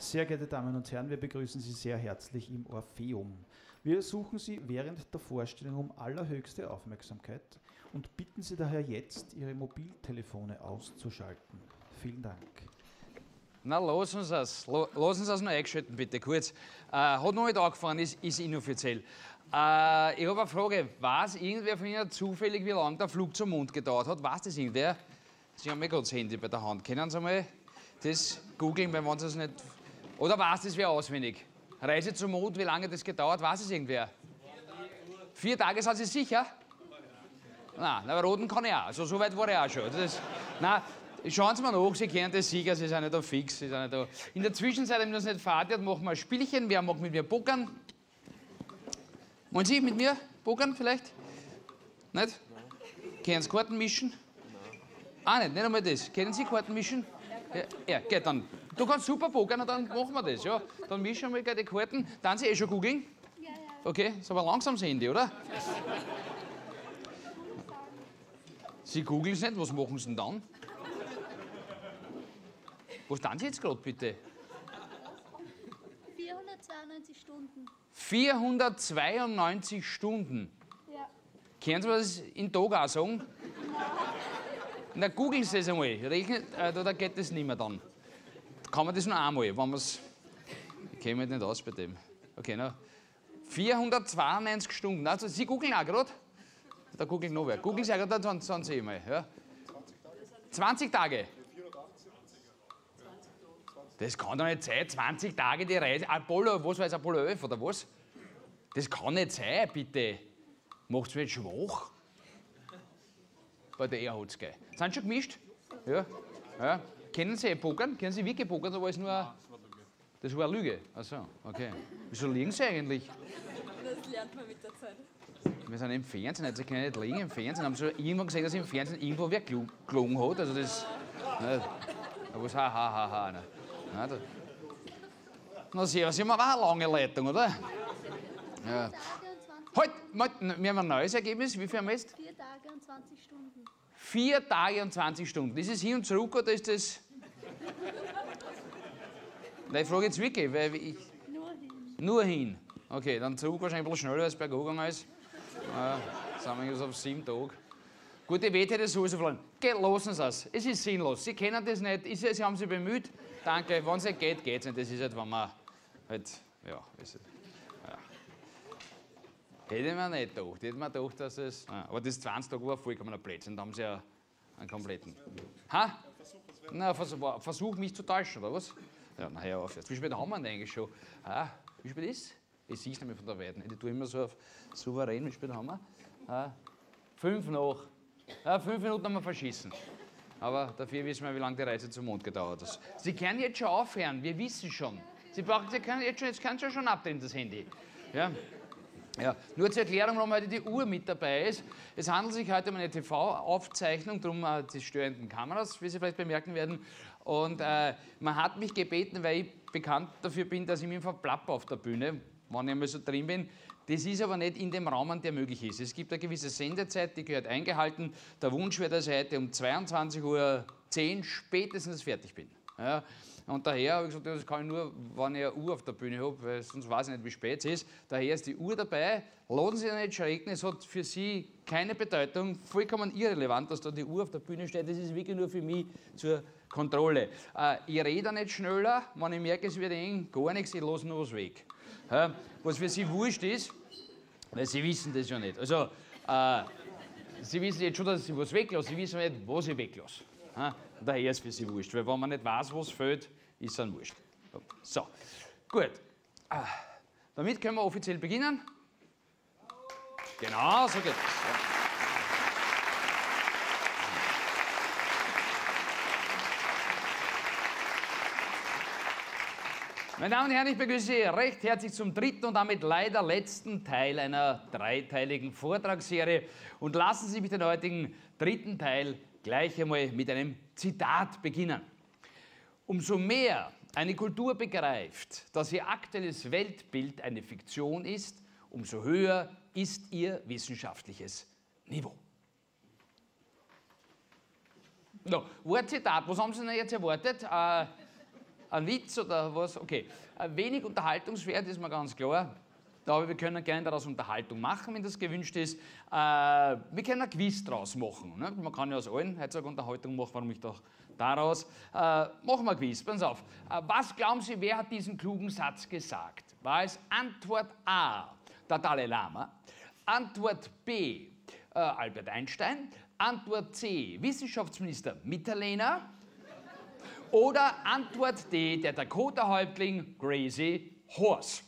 Sehr geehrte Damen und Herren, wir begrüßen Sie sehr herzlich im Orpheum. Wir suchen Sie während der Vorstellung um allerhöchste Aufmerksamkeit und bitten Sie daher jetzt, Ihre Mobiltelefone auszuschalten. Vielen Dank. Na, lass uns das. Lass uns das noch eingeschalten, bitte, kurz. Äh, hat noch nicht angefangen, ist, ist inoffiziell. Äh, ich habe eine Frage. Weiß irgendwer von Ihnen zufällig, wie lange der Flug zum Mond gedauert hat? Weiß das irgendwer? Sie haben mir gerade das Handy bei der Hand. Können Sie mal das googeln, wenn Sie es nicht. Oder weiß das wer auswendig? Reise zum Mond, wie lange das gedauert? Weiß es irgendwer? Vier Tage, sind Sie sicher? Nein, aber roten kann ich auch. Also, so weit war ich auch schon. Das nein, Schauen Sie mal nach, Sie kennen das Sieger, Sie sind nicht da fix. Sie sind nicht da. In der Zwischenzeit, wenn das nicht hat, machen wir ein Spielchen. Wer mag mit mir pokern? Wollen Sie mit mir pokern vielleicht? Nicht? Nein. Kennen Sie Karten mischen? Nein. Ah, nicht, nicht einmal das. Kennen Sie Karten mischen? Ja, ja, geht dann. Du kannst super pokern und dann machen wir das, ja. Dann mischen wir die Karten. Dann Sie eh schon googeln? Ja, ja. Okay, ist aber langsam das Handy, oder? Sie googeln es nicht, was machen Sie denn dann? Wo stehen Sie jetzt gerade bitte? 492 Stunden. 492 Stunden? Ja. Können Sie was in auch sagen? Nein. Na, googeln Sie es einmal. Rechnet, äh, da geht das nicht mehr dann. Kann man das nur einmal, wenn man es. Ich mich nicht aus bei dem. Okay, na. 492 Stunden. Also, Sie googeln auch gerade? Da googelt noch wer. Googeln Sie auch gerade, dann, dann sehen wir. Ja? 20 Tage. Das kann doch nicht sein, 20 Tage die Reise. Apollo, was war es, Apollo 11 oder was? Das kann nicht sein, bitte. Macht's mich schwach. Bei der gell. Sind schon gemischt? Ja. ja. Kennen Sie Pokern? Kennen Sie wirklich Pokern? Da war es nur. Nein, das war eine Lüge. Achso, okay. Wieso liegen Sie eigentlich? Das lernt man mit der Zeit. Wir sind im Fernsehen, also Sie können nicht liegen im Fernsehen. Haben Sie schon irgendwann gesehen, dass im Fernsehen irgendwo wer gelungen hat? Also das. Nicht. Was ha ha ha ha. Nicht. Ja, da. Na, sehr, Sie haben aber eine lange Leitung, oder? Ja. Halt, wir haben ein neues Ergebnis. Wie viel haben wir jetzt? Vier Tage und 20 Stunden. Vier Tage und 20 Stunden. Ist es hin und zurück oder ist das. Nein, ich frage jetzt wirklich, weil ich. Nur hin. Nur hin. Okay, dann zurück wahrscheinlich ein bisschen schneller, als es bergauf gegangen ist. Ja, sind wir jetzt auf sieben Tage. Gut, ich wette, das sowieso verloren. Geht, lassen Sie es. Es ist sinnlos. Sie kennen das nicht. Sie haben sich bemüht. Danke. Wenn es nicht geht, geht es nicht. Das ist halt, wenn man halt, ja, ist halt, ja. Hätte man nicht gedacht. Hätte man gedacht, dass es. Ja. Aber das 20 Tage war vollkommener Blödsinn. Da haben sie ja einen kompletten. Ha? Na, Versuch, Versuch mich zu täuschen, oder was? Ja, naja, auf jetzt. Wie spät haben wir denn eigentlich schon? Ah, wie spät ist Ich es nämlich von der Weiten. Ich tue immer so auf souverän. Wie spät haben wir? Ah, fünf nach. Ja, fünf Minuten haben wir verschissen. Aber dafür wissen wir, wie lange die Reise zum Mond gedauert hat. Sie können jetzt schon aufhören, wir wissen schon. Sie, brauchen, Sie können jetzt schon, jetzt können Sie schon abdrehen, das Handy. Ja. Ja, nur zur Erklärung, warum heute die Uhr mit dabei ist. Es handelt sich heute um eine TV-Aufzeichnung, darum äh, die störenden Kameras, wie Sie vielleicht bemerken werden. Und äh, man hat mich gebeten, weil ich bekannt dafür bin, dass ich mich verplappe auf der Bühne, wenn ich einmal so drin bin, das ist aber nicht in dem Rahmen, der möglich ist. Es gibt eine gewisse Sendezeit, die gehört eingehalten. Der Wunsch wäre, dass ich heute um 22.10 Uhr spätestens fertig bin. Ja, und daher habe ich gesagt, das kann ich nur, wenn ich eine Uhr auf der Bühne habe, weil sonst weiß ich nicht, wie spät es ist. Daher ist die Uhr dabei. Laden Sie sich nicht schrecken, es hat für Sie keine Bedeutung, vollkommen irrelevant, dass da die Uhr auf der Bühne steht. Das ist wirklich nur für mich zur Kontrolle. Äh, ich rede nicht schneller, wenn ich merke, es wird eng, gar nichts, ich lasse nur was weg. Ja, was für Sie wurscht ist, weil Sie wissen das ja nicht. Also, äh, Sie wissen jetzt schon, dass Sie was weglassen, Sie wissen nicht, was ich weglasse. Ja, daher ist für Sie wurscht, weil wenn man nicht weiß, was fehlt, ist es wurscht. So, gut. Ah, damit können wir offiziell beginnen. Genau, so geht es. Meine Damen und Herren, ich begrüße Sie recht herzlich zum dritten und damit leider letzten Teil einer dreiteiligen Vortragsserie. Und lassen Sie mich den heutigen dritten Teil gleich einmal mit einem Zitat beginnen. Umso mehr eine Kultur begreift, dass ihr aktuelles Weltbild eine Fiktion ist, umso höher ist ihr wissenschaftliches Niveau. No, Wortzitat, was haben Sie denn jetzt erwartet? Äh, Ein Witz oder was? Okay. Wenig Unterhaltungswert ist mir ganz klar. Aber wir können gerne daraus Unterhaltung machen, wenn das gewünscht ist. Äh, wir können ein Quiz draus machen. Ne? Man kann ja aus allen heutzutage Unterhaltung machen, warum ich doch daraus. Äh, machen wir ein Quiz, pass auf. Äh, was glauben Sie, wer hat diesen klugen Satz gesagt? War es Antwort A, der Dalai Lama? Antwort B, äh, Albert Einstein? Antwort C, Wissenschaftsminister Mitterlehner? Oder Antwort D, der Dakota-Häuptling Crazy Horse?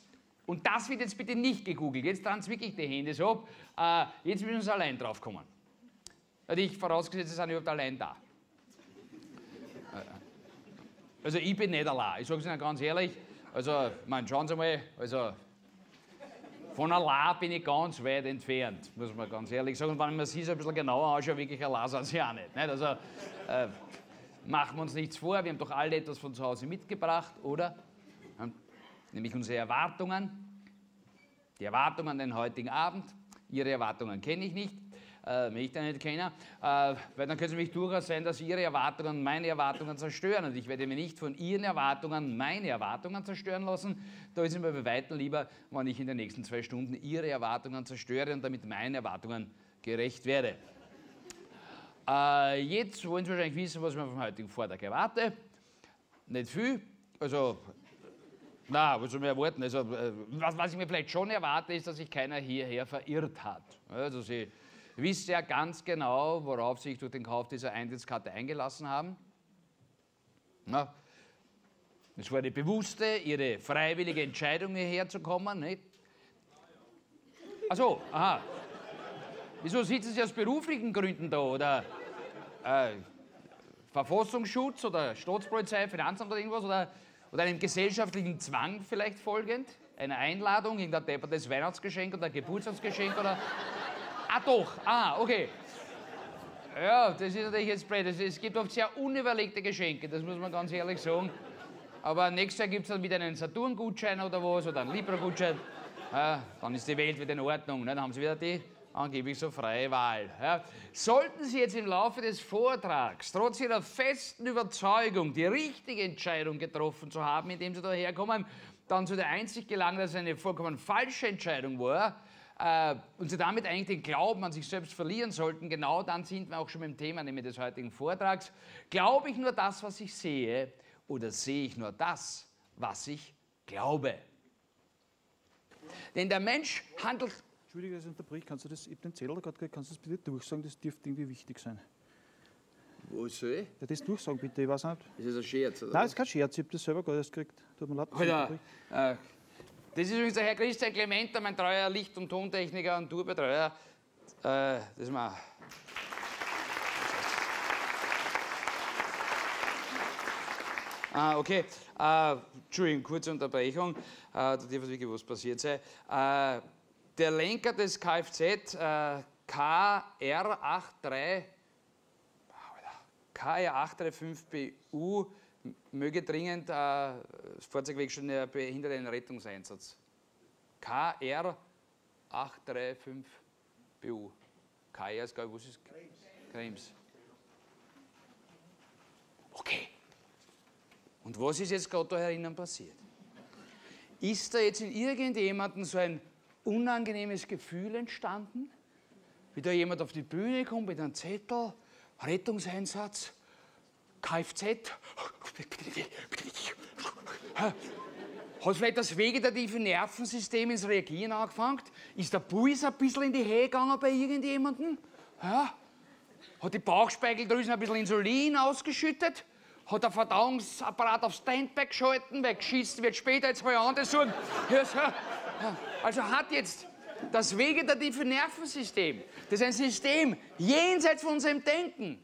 Und das wird jetzt bitte nicht gegoogelt. Jetzt dran wirklich die Hände so. Äh, jetzt müssen Sie allein drauf kommen. Also ich vorausgesetzt, Sie sind überhaupt allein da. Also ich bin nicht allein. Ich sage es Ihnen ganz ehrlich. Also, man, schauen Sie mal, also von allein bin ich ganz weit entfernt, muss man ganz ehrlich sagen. Und wenn man sich ein bisschen genauer anschaut, wirklich allein sind Sie auch nicht. nicht? Also äh, machen wir uns nichts vor, wir haben doch alle etwas von zu Hause mitgebracht, oder? Nämlich unsere Erwartungen. Die Erwartungen an den heutigen Abend. Ihre Erwartungen kenne ich nicht äh, wenn ich den nicht kenne, äh, weil dann könnte es nämlich durchaus sein, dass Ihre Erwartungen meine Erwartungen zerstören und ich werde mir nicht von Ihren Erwartungen meine Erwartungen zerstören lassen. Da ist es mir bei weitem lieber, wenn ich in den nächsten zwei Stunden Ihre Erwartungen zerstöre und damit meinen Erwartungen gerecht werde. Äh, jetzt wollen Sie wahrscheinlich wissen, was ich mir vom heutigen Vortrag erwarte. Nicht viel, also na, was soll man erwarten? Also, äh, was, was, ich mir vielleicht schon erwarte, ist, dass sich keiner hierher verirrt hat. Also Sie wisst ja ganz genau, worauf Sie sich durch den Kauf dieser Eintrittskarte eingelassen haben. Na, es war eine bewusste, Ihre freiwillige Entscheidung, hierher zu kommen. Nicht? Ach so, aha. Wieso sitzen Sie aus beruflichen Gründen da? Oder äh, Verfassungsschutz oder Staatspolizei, Finanzamt oder irgendwas? Oder, oder einem gesellschaftlichen Zwang vielleicht folgend? Eine Einladung, irgendein deppertes Weihnachtsgeschenk oder Geburtstagsgeschenk oder Ah, doch. Ah, okay. Ja, das ist natürlich jetzt blöd. Es gibt oft sehr unüberlegte Geschenke, das muss man ganz ehrlich sagen. Aber nächstes Jahr gibt es dann wieder einen Saturn-Gutschein oder was, oder einen Libra-Gutschein. Ja, dann ist die Welt wieder in Ordnung. Ne? Dann haben Sie wieder die angeblich so freie Wahl. Ja. Sollten Sie jetzt im Laufe des Vortrags trotz Ihrer festen Überzeugung, die richtige Entscheidung getroffen zu haben, indem Sie daherkommen, dann zu der Einsicht gelangen, dass es eine vollkommen falsche Entscheidung war, äh, und sie damit eigentlich den Glauben an sich selbst verlieren sollten, genau dann sind wir auch schon beim Thema nämlich des heutigen Vortrags. Glaube ich nur das, was ich sehe, oder sehe ich nur das, was ich glaube? Denn der Mensch handelt. Entschuldige, dass ich unterbreche. Kannst du das, ich habe den Zettel gerade kannst du das bitte durchsagen? Das dürfte irgendwie wichtig sein. Wo soll ich? Ja, das durchsagen bitte, ich weiß nicht. Ist das ein Scherz? Oder Nein, das ist kein Scherz, ich habe das selber gerade erst gekriegt. Tut mir leid. Alter, äh, das ist übrigens der Herr Christian Clementer, mein treuer Licht- und Tontechniker und Tourbetreuer. Äh, das ist mal. Ah, okay. Äh, Entschuldigung, kurze Unterbrechung. Äh, da darf wirklich was passiert sein. Äh, der Lenker des Kfz äh, KR83 KR835BU möge dringend äh, das Fahrzeug wegstellen, er behindert einen Rettungseinsatz. KR835BU. KR ist, glaube ich, was ist? Krems. Okay. Und was ist jetzt gerade da herinnen passiert? Ist da jetzt in irgendjemandem so ein unangenehmes Gefühl entstanden? Wie da jemand auf die Bühne kommt mit einem Zettel, Rettungseinsatz, Kfz. Hat vielleicht das vegetative Nervensystem ins Reagieren angefangen? Ist der Puls ein bisschen in die Höhe gegangen bei irgendjemandem? Ja? Hat die Bauchspeicheldrüse ein bisschen Insulin ausgeschüttet? Hat der Verdauungsapparat auf Standby geschalten, weil geschissen wird später, jetzt mal anders suchen. Ja. Also hat jetzt das vegetative Nervensystem, das ist ein System jenseits von unserem Denken,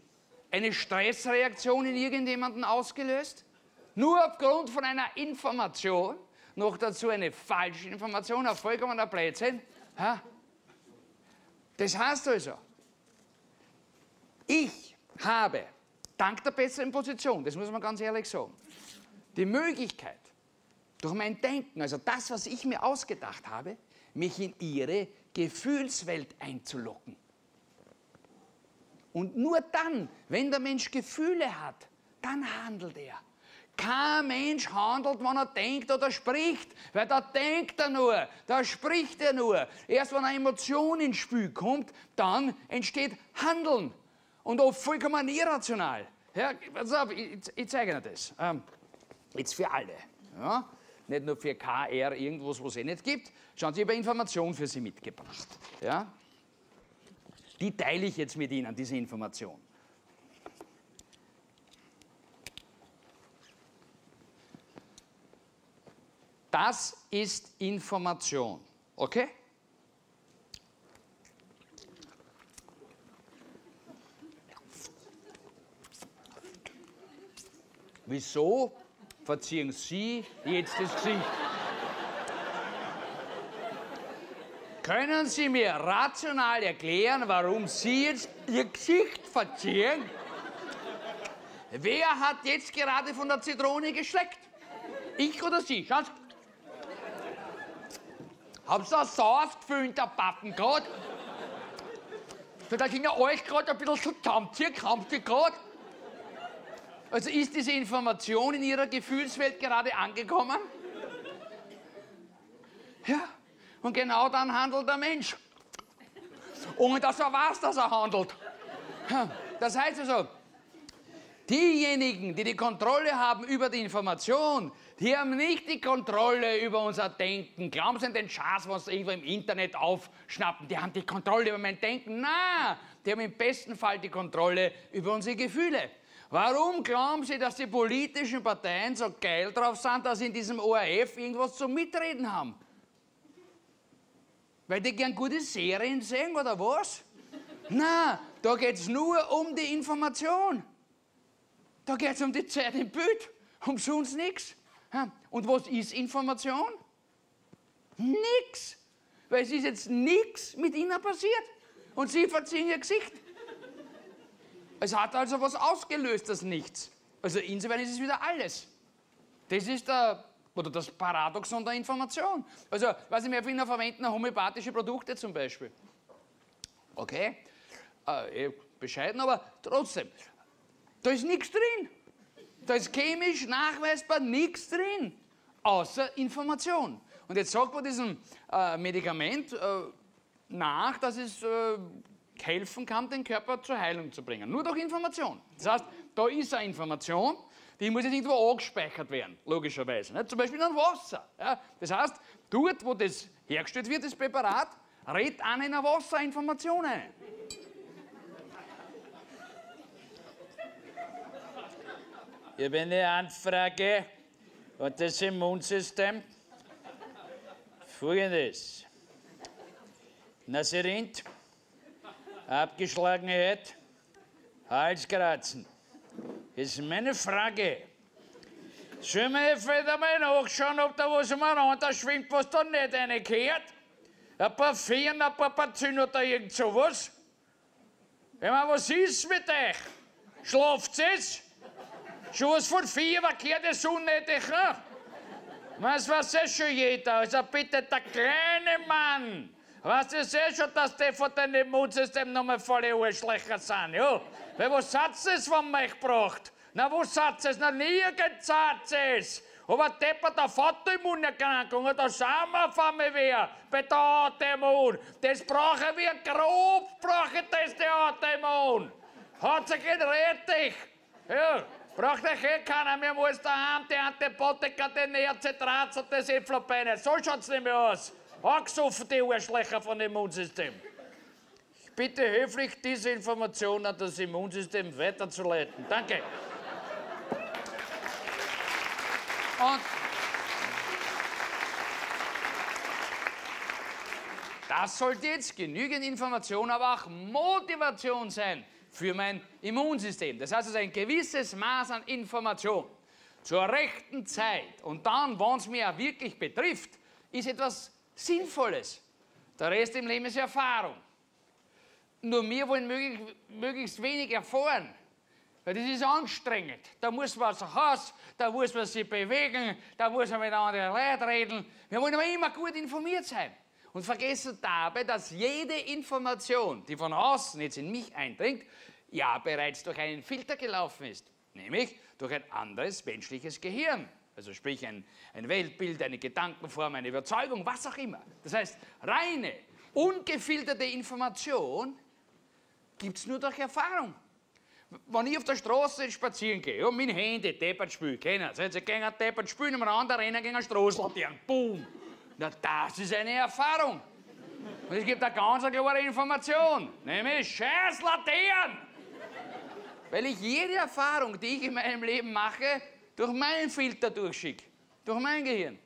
eine Stressreaktion in irgendjemanden ausgelöst? Nur aufgrund von einer Information, noch dazu eine falsche Information, ein vollkommener Blödsinn. Das heißt also, ich habe, dank der besseren Position, das muss man ganz ehrlich sagen, die Möglichkeit, durch mein Denken, also das, was ich mir ausgedacht habe, mich in ihre Gefühlswelt einzulocken. Und nur dann, wenn der Mensch Gefühle hat, dann handelt er. Kein Mensch handelt, wenn er denkt oder spricht, weil da denkt er nur, da spricht er nur. Erst wenn eine Emotion ins Spiel kommt, dann entsteht Handeln. Und oft vollkommen irrational. Ja, pass auf, ich, ich zeige Ihnen das. Ähm, jetzt für alle. Ja? Nicht nur für KR, irgendwas, was es eh nicht gibt. Schauen Sie, ich habe Information für Sie mitgebracht. Ja? Die teile ich jetzt mit Ihnen, diese Information. Das ist Information. Okay? Wieso verziehen Sie jetzt das Gesicht? Können Sie mir rational erklären, warum Sie jetzt Ihr Gesicht verziehen? Wer hat jetzt gerade von der Zitrone geschleckt? Ich oder Sie? Schauen Sie. Haben Sie das Sauergefühl in der Pappen gerade? Da ging ja euch gerade ein bisschen so zusammenziehen, krampft ihr gerade? Also ist diese Information in Ihrer Gefühlswelt gerade angekommen? Ja, und genau dann handelt der Mensch. Ohne dass er weiß, dass er handelt. Das heißt also, diejenigen, die die Kontrolle haben über die Information, die haben nicht die Kontrolle über unser Denken. Glauben Sie an den Schatz, was sie irgendwo im Internet aufschnappen? Die haben die Kontrolle über mein Denken. Nein, die haben im besten Fall die Kontrolle über unsere Gefühle. Warum glauben Sie, dass die politischen Parteien so geil drauf sind, dass sie in diesem ORF irgendwas zum Mitreden haben? Weil die gern gute Serien sehen oder was? Na, da geht es nur um die Information. Da geht es um die Zeit im Bild, um sonst nichts. Und was ist Information? Nix. Weil es ist jetzt nichts mit ihnen passiert. Und sie verziehen ihr Gesicht. Es hat also was ausgelöst, das Nichts. Also insofern ist es wieder alles. Das ist der, oder das Paradoxon der Information. Also, was ich mir Finger verwenden, homöopathische Produkte zum Beispiel. Okay, äh, eh, bescheiden, aber trotzdem. Da ist nichts drin. Da ist chemisch nachweisbar nichts drin, außer Information. Und jetzt sagt man diesem äh, Medikament äh, nach, dass es äh, helfen kann, den Körper zur Heilung zu bringen. Nur durch Information. Das heißt, da ist eine Information, die muss jetzt irgendwo angespeichert werden, logischerweise. Nicht? Zum Beispiel in Wasser. Ja? Das heißt, dort, wo das hergestellt wird, das Präparat, redet einer in ein Wasser Informationen. Ich habe eine Anfrage an das Immunsystem. Folgendes. Nasserint Abgeschlagenheit, Halskratzen. Das ist meine Frage. Sollen wir vielleicht einmal nachschauen, ob da was umeinander schwimmt, was da nicht reingehört? Ein paar Feen, ein paar Bazillen oder irgend sowas? Ich meine, was ist mit euch? Schlaft es? Schon was von vier verkehrt es unnötig, ne? Was weiß eh schon jeder. Also bitte der kleine Mann Weißt du sehr schon, dass die von deinem Immunsystem nochmal volle Arschlöcher sind, ja? Weil was hat es, man euch braucht? Na, wo hat es? Na, nirgends hat es. Aber Depper, der Vaterimmunerkrankung, da schauen wir auf einmal wer bei der Autoimmun. Das brauchen wir grob, brauchen das die Autoimmun. Hat sich richtig. Ja, braucht euch eh keiner. Wir muss daheim die Antibiotika, den Neocitrat und das Eflopeine. So schaut's nämlich aus. Angesoffen, die Arschlöcher von Immunsystem. Ich bitte höflich, diese Information an das Immunsystem weiterzuleiten. Danke. Und das sollte jetzt genügend Information, aber auch Motivation sein für mein Immunsystem. Das heißt also ein gewisses Maß an Information zur rechten Zeit. Und dann, wenn es mir wirklich betrifft, ist etwas Sinnvolles. Der Rest im Leben ist Erfahrung. Nur wir wollen möglichst, möglichst wenig erfahren. Weil das ist anstrengend. Da muss man aus Haus, da muss man sich bewegen, da muss man mit anderen Leuten reden. Wir wollen aber immer gut informiert sein. Und vergessen dabei, dass jede Information, die von außen jetzt in mich eindringt, ja bereits durch einen Filter gelaufen ist. nämlich durch ein anderes menschliches Gehirn. Also sprich ein, ein Weltbild, eine Gedankenform, eine Überzeugung, was auch immer. Das heißt, reine, ungefilterte Information gibt es nur durch Erfahrung. Wenn ich auf der Straße spazieren gehe und mein Handy deppert spielt, kennen Sie, Sie gehen deppert spielen, am Rand rennen gegen eine Straßenlaterne, boom. Na, das ist eine Erfahrung. Und es gibt eine ganz klare Information, nämlich scheiß Laternen. Weil ich jede Erfahrung, die ich in meinem Leben mache, durch meinen Filter durchschicke, durch mein Gehirn.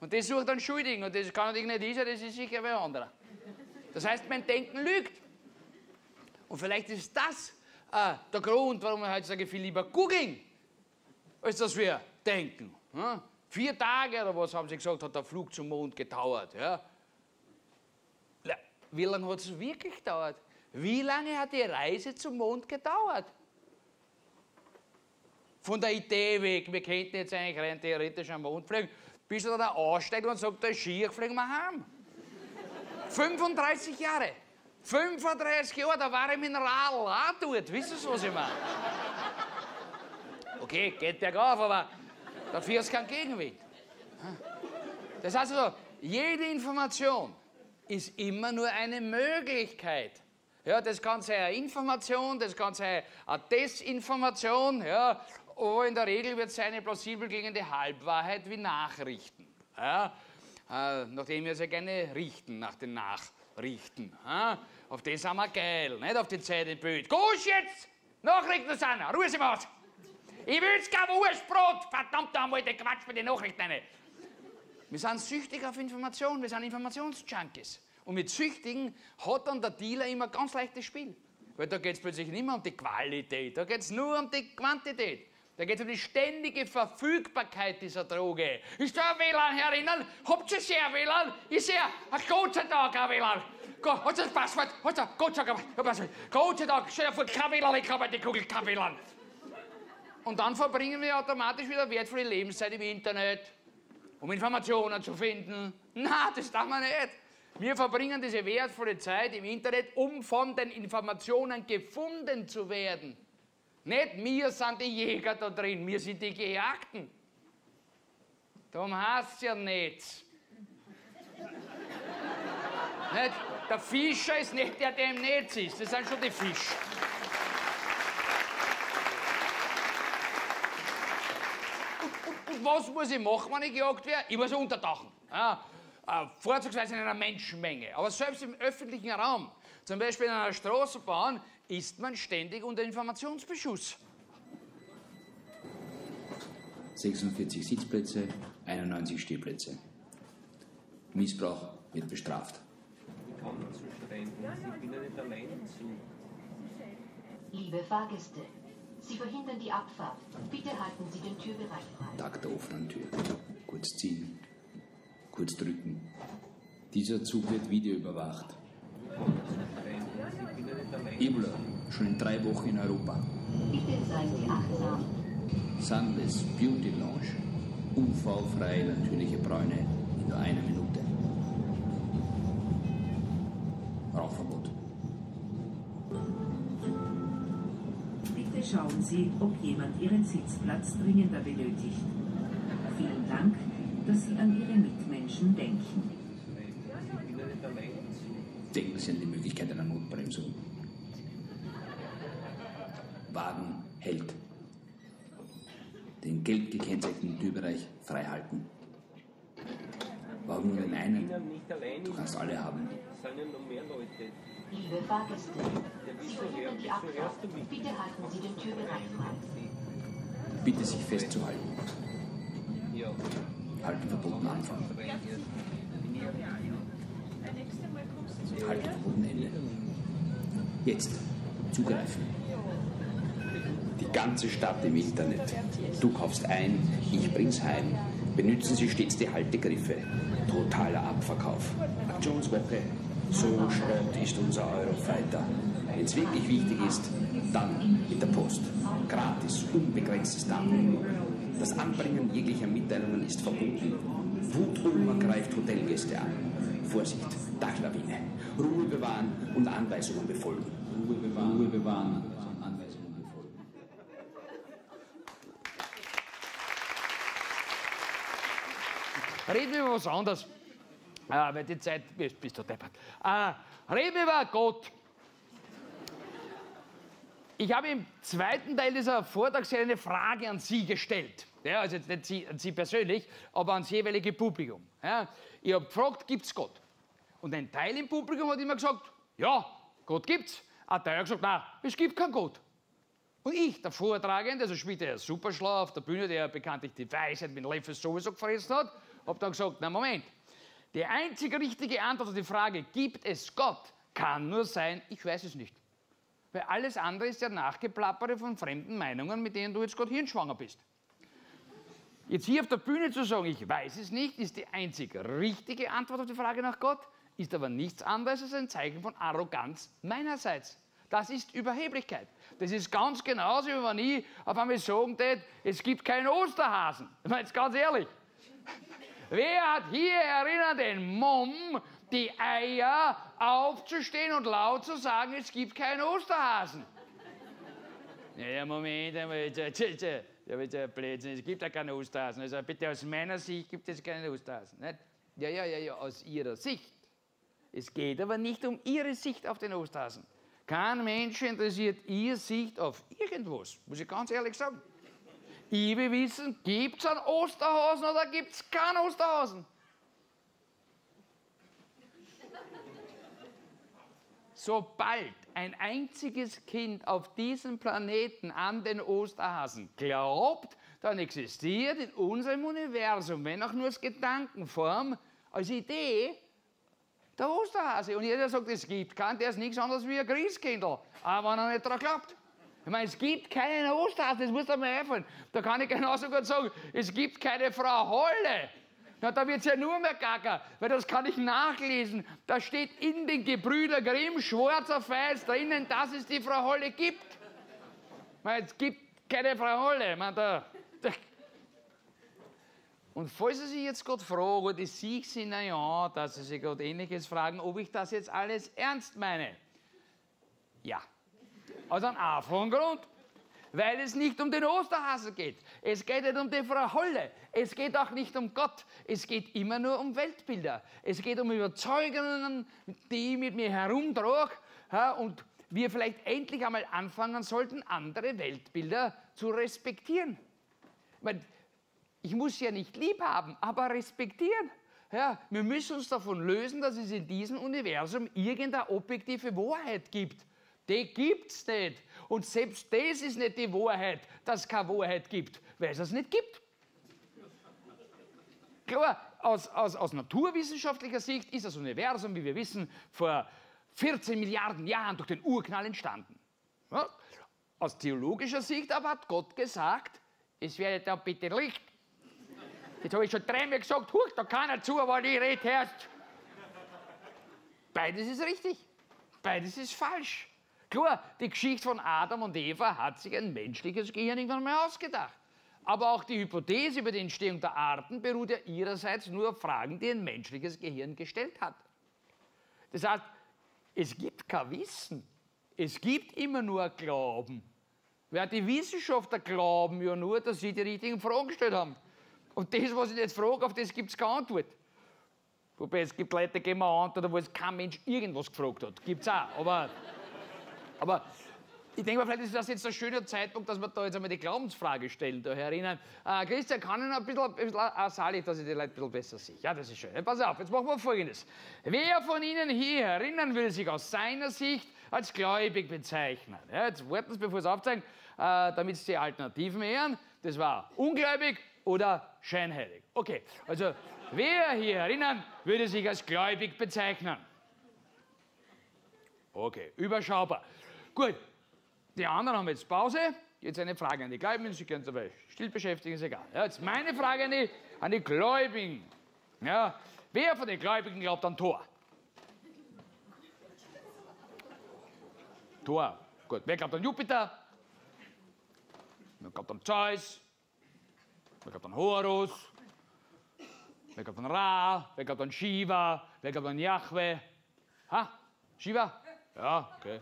Und das sucht dann Schuldigen und das kann natürlich nicht dieser, das ist sicher wer anderer. Das heißt, mein Denken lügt. Und vielleicht ist das äh, der Grund, warum wir heutzutage viel lieber googeln, als dass wir denken. Ja? Vier Tage oder was haben sie gesagt, hat der Flug zum Mond gedauert. Ja? Wie lange hat es wirklich gedauert? Wie lange hat die Reise zum Mond gedauert? Von der Idee weg, wir könnten jetzt eigentlich rein theoretisch am Mond fliegen, bis er da aussteigt und sagt, der Schier, fliegen wir heim. 35 Jahre. 35 Jahre, da war ich Mineral auch dort. Wissen Sie, was ich meine? Okay, geht bergauf, aber dafür ist kein Gegenwind. Das heißt also, jede Information ist immer nur eine Möglichkeit. Ja, das kann sein eine Information, das kann sein eine Desinformation, ja, aber in der Regel wird es eine plausibel klingende Halbwahrheit wie Nachrichten. Ja, äh, nachdem wir sehr gerne richten, nach den Nachrichten. Ja, auf das sind wir geil, nicht auf die Zeit im Bild. Gusch jetzt! Nachrichten sind, Ruhe Sie mal! Ich will's kein Wurstbrot! Verdammt einmal, der Quatsch mit den Nachrichten rein. Wir sind süchtig auf Information, wir sind Informationsjunkies. Und mit Süchtigen hat dann der Dealer immer ganz leichtes Spiel. Weil da geht es plötzlich nicht mehr um die Qualität, da geht es nur um die Quantität. Da geht es um die ständige Verfügbarkeit dieser Droge. Ist da ein WLAN herinnen? Habt ihr sehr WLAN? Ich sehe, Gott sei Dank ein WLAN. Hast du das Passwort? Hast du, Gott sei Dank, Gott sei Dank, stell dir vor, kein WLAN, ich habe die Kugel, kein WLAN. Und dann verbringen wir automatisch wieder wertvolle Lebenszeit im Internet, um Informationen zu finden. Na, das darf man nicht. Wir verbringen diese wertvolle Zeit im Internet, um von den Informationen gefunden zu werden. Nicht wir sind die Jäger da drin, wir sind die Gejagten. Darum heißt es ja Netz. nicht? Der Fischer ist nicht der, der im Netz ist, das sind schon die Fische. Und was muss ich machen, wenn ich gejagt werde? Ich muss untertauchen. Ja, äh, vorzugsweise in einer Menschenmenge. Aber selbst im öffentlichen Raum, zum Beispiel in einer Straßenbahn, ist man ständig unter Informationsbeschuss. 46 Sitzplätze, 91 Stehplätze. Missbrauch wird bestraft. Liebe Fahrgäste, Sie verhindern die Abfahrt. Bitte halten Sie den Türbereich frei. Tag der offenen Tür. Kurz ziehen, kurz drücken. Dieser Zug wird videoüberwacht. Ebola, schon in drei Wochen in Europa. Bitte seien Sie achtsam. Sunless Beauty Lounge. UV-freie natürliche Bräune in nur einer Minute. Rauchverbot. Bitte schauen Sie, ob jemand Ihren Sitzplatz dringender benötigt. Vielen Dank, dass Sie an Ihre Mitmenschen denken. Denken Sie an die Möglichkeit einer Notbremsung. Wagen hält. Den gelb gekennzeichneten Türbereich frei halten. Warum nur den einen? Du kannst alle haben. Liebe Fahrgäste, Sie verhindern die Abfahrt. Bitte halten Sie den Türbereich frei. Bitte sich festzuhalten. Halten verboten anfangen. Halten verboten Ende. Jetzt. Zugreifen. Ganze Stadt im Internet. Du kaufst ein, ich bring's heim. Benutzen Sie stets die Haltegriffe. Totaler Abverkauf. Aktionswoche. So Schrott ist unser Eurofighter. Wenn es wirklich wichtig ist, dann mit der Post. Gratis, unbegrenztes Daten. Das Anbringen jeglicher Mitteilungen ist verboten. Wuthunger greift Hotelgäste an. Vorsicht, Dachlawine. Ruhe bewahren und Anweisungen befolgen. Ruhe bewahren, Ruhe bewahren und Anweisungen befolgen. Reden wir über was anderes. Ah, weil die Zeit, bist, bist du deppert. Ah, reden wir über Gott. Ich habe im zweiten Teil dieser Vortragsserie eine Frage an Sie gestellt. Ja, also jetzt nicht Sie, an Sie persönlich, aber ans jeweilige Publikum. Ja, ich habe gefragt, gibt es Gott? Und ein Teil im Publikum hat immer gesagt, ja, Gott gibt's. Ein Teil hat gesagt, nein, es gibt keinen Gott. Und ich, der Vortragende, also spielt er super schlau auf der Bühne, der bekanntlich die Weisheit mit Löffel sowieso gefressen hat, habe dann gesagt, na Moment, die einzige richtige Antwort auf die Frage, gibt es Gott, kann nur sein, ich weiß es nicht. Weil alles andere ist ja Nachgeplappere von fremden Meinungen, mit denen du jetzt gerade hirnschwanger bist. Jetzt hier auf der Bühne zu sagen, ich weiß es nicht, ist die einzige richtige Antwort auf die Frage nach Gott, ist aber nichts anderes als ein Zeichen von Arroganz meinerseits. Das ist Überheblichkeit. Das ist ganz genauso, wie wenn ich auf einmal sagen tät, es gibt keinen Osterhasen. Ich meine jetzt ganz ehrlich. Wer hat hier erinnert den Mumm, die Eier aufzustehen und laut zu sagen, es gibt keinen Osterhasen? Ja, ja, Moment einmal. tja, tja, tja. Ja, bitte Blödsinn, es gibt ja keine Osterhasen. Also bitte aus meiner Sicht gibt es keine Osterhasen. Nicht? Ja, ja, ja, ja, aus Ihrer Sicht. Es geht aber nicht um Ihre Sicht auf den Osterhasen. Kein Mensch interessiert Ihre Sicht auf irgendwas, muss ich ganz ehrlich sagen. Wissen, gibt es einen Osterhasen oder gibt es keinen Osterhasen? Sobald ein einziges Kind auf diesem Planeten an den Osterhasen glaubt, dann existiert in unserem Universum, wenn auch nur als Gedankenform, als Idee, der Osterhase. Und jeder sagt, es gibt keinen, der ist nichts anderes wie ein Christkindl. Aber wenn er nicht daran glaubt. Ich meine, es gibt keinen Osterhase, das muss dir mal einfallen. Da kann ich genauso gut sagen, es gibt keine Frau Holle. Na, da wird es ja nur mehr gaga, weil das kann ich nachlesen. Da steht in den Gebrüder Grimm schwarz auf drinnen, dass es die Frau Holle gibt. Weil es gibt keine Frau Holle. Meine, da, da. Und falls Sie sich jetzt gerade fragen, oder ich Sie, na ja, dass Sie sich gerade Ähnliches fragen, ob ich das jetzt alles ernst meine. Ja. Aus einem einfachen Grund. Weil es nicht um den Osterhasen geht. Es geht nicht um die Frau Holle. Es geht auch nicht um Gott. Es geht immer nur um Weltbilder. Es geht um Überzeugungen, die ich mit mir herumtrage. Und wir vielleicht endlich einmal anfangen sollten, andere Weltbilder zu respektieren. Ich, muss ja nicht lieb haben, aber respektieren. Ja, wir müssen uns davon lösen, dass es in diesem Universum irgendeine objektive Wahrheit gibt. Die gibt's nicht. Und selbst das ist nicht die Wahrheit, dass es keine Wahrheit gibt, weil es es nicht gibt. Klar, aus, aus, aus naturwissenschaftlicher Sicht ist das Universum, wie wir wissen, vor 14 Milliarden Jahren durch den Urknall entstanden. Ja? Aus theologischer Sicht aber hat Gott gesagt, es werde da bitte Licht. Jetzt habe ich schon dreimal gesagt, huch, da kann er zu, weil ich rede erst. Beides ist richtig, beides ist falsch. Klar, die Geschichte von Adam und Eva hat sich ein menschliches Gehirn irgendwann mal ausgedacht. Aber auch die Hypothese über die Entstehung der Arten beruht ja ihrerseits nur auf Fragen, die ein menschliches Gehirn gestellt hat. Das heißt, es gibt kein Wissen. Es gibt immer nur Glauben. Weil die Wissenschaftler glauben ja nur, dass sie die richtigen Fragen gestellt haben. Und das, was ich jetzt frage, auf das gibt es keine Antwort. Wobei es gibt Leute, die geben eine Antwort, wo es kein Mensch irgendwas gefragt hat. Gibt es auch. Aber, aber ich denke mal, vielleicht ist das jetzt ein schöner Zeitpunkt, dass wir da jetzt einmal die Glaubensfrage stellen, da herinnen. Äh, Christian, kann ich noch ein bisschen, ein bisschen ah, Sali, dass ich die Leute ein bisschen besser sehe. Ja, das ist schön. Pass auf, jetzt machen wir Folgendes. Wer von Ihnen hier herinnen will sich aus seiner Sicht als gläubig bezeichnen? Ja, jetzt warten Sie, bevor Sie aufzeigen, äh, damit Sie die Alternativen ehren. Das war ungläubig oder scheinheilig. Okay, also wer hier herinnen würde sich als gläubig bezeichnen? Okay, überschaubar. Gut, die anderen haben jetzt Pause. Jetzt eine Frage an die Gläubigen. Sie können aber still beschäftigen, ist egal. Ja, jetzt meine Frage an die, an die Gläubigen. Ja, wer von den Gläubigen glaubt an Tor? Tor. Gut. Wer glaubt an Jupiter? Wer glaubt an Zeus? Wer glaubt an Horus? Wer glaubt an Ra? Wer glaubt an Shiva? Wer glaubt an Yahweh? Ha? Shiva? Ja, okay.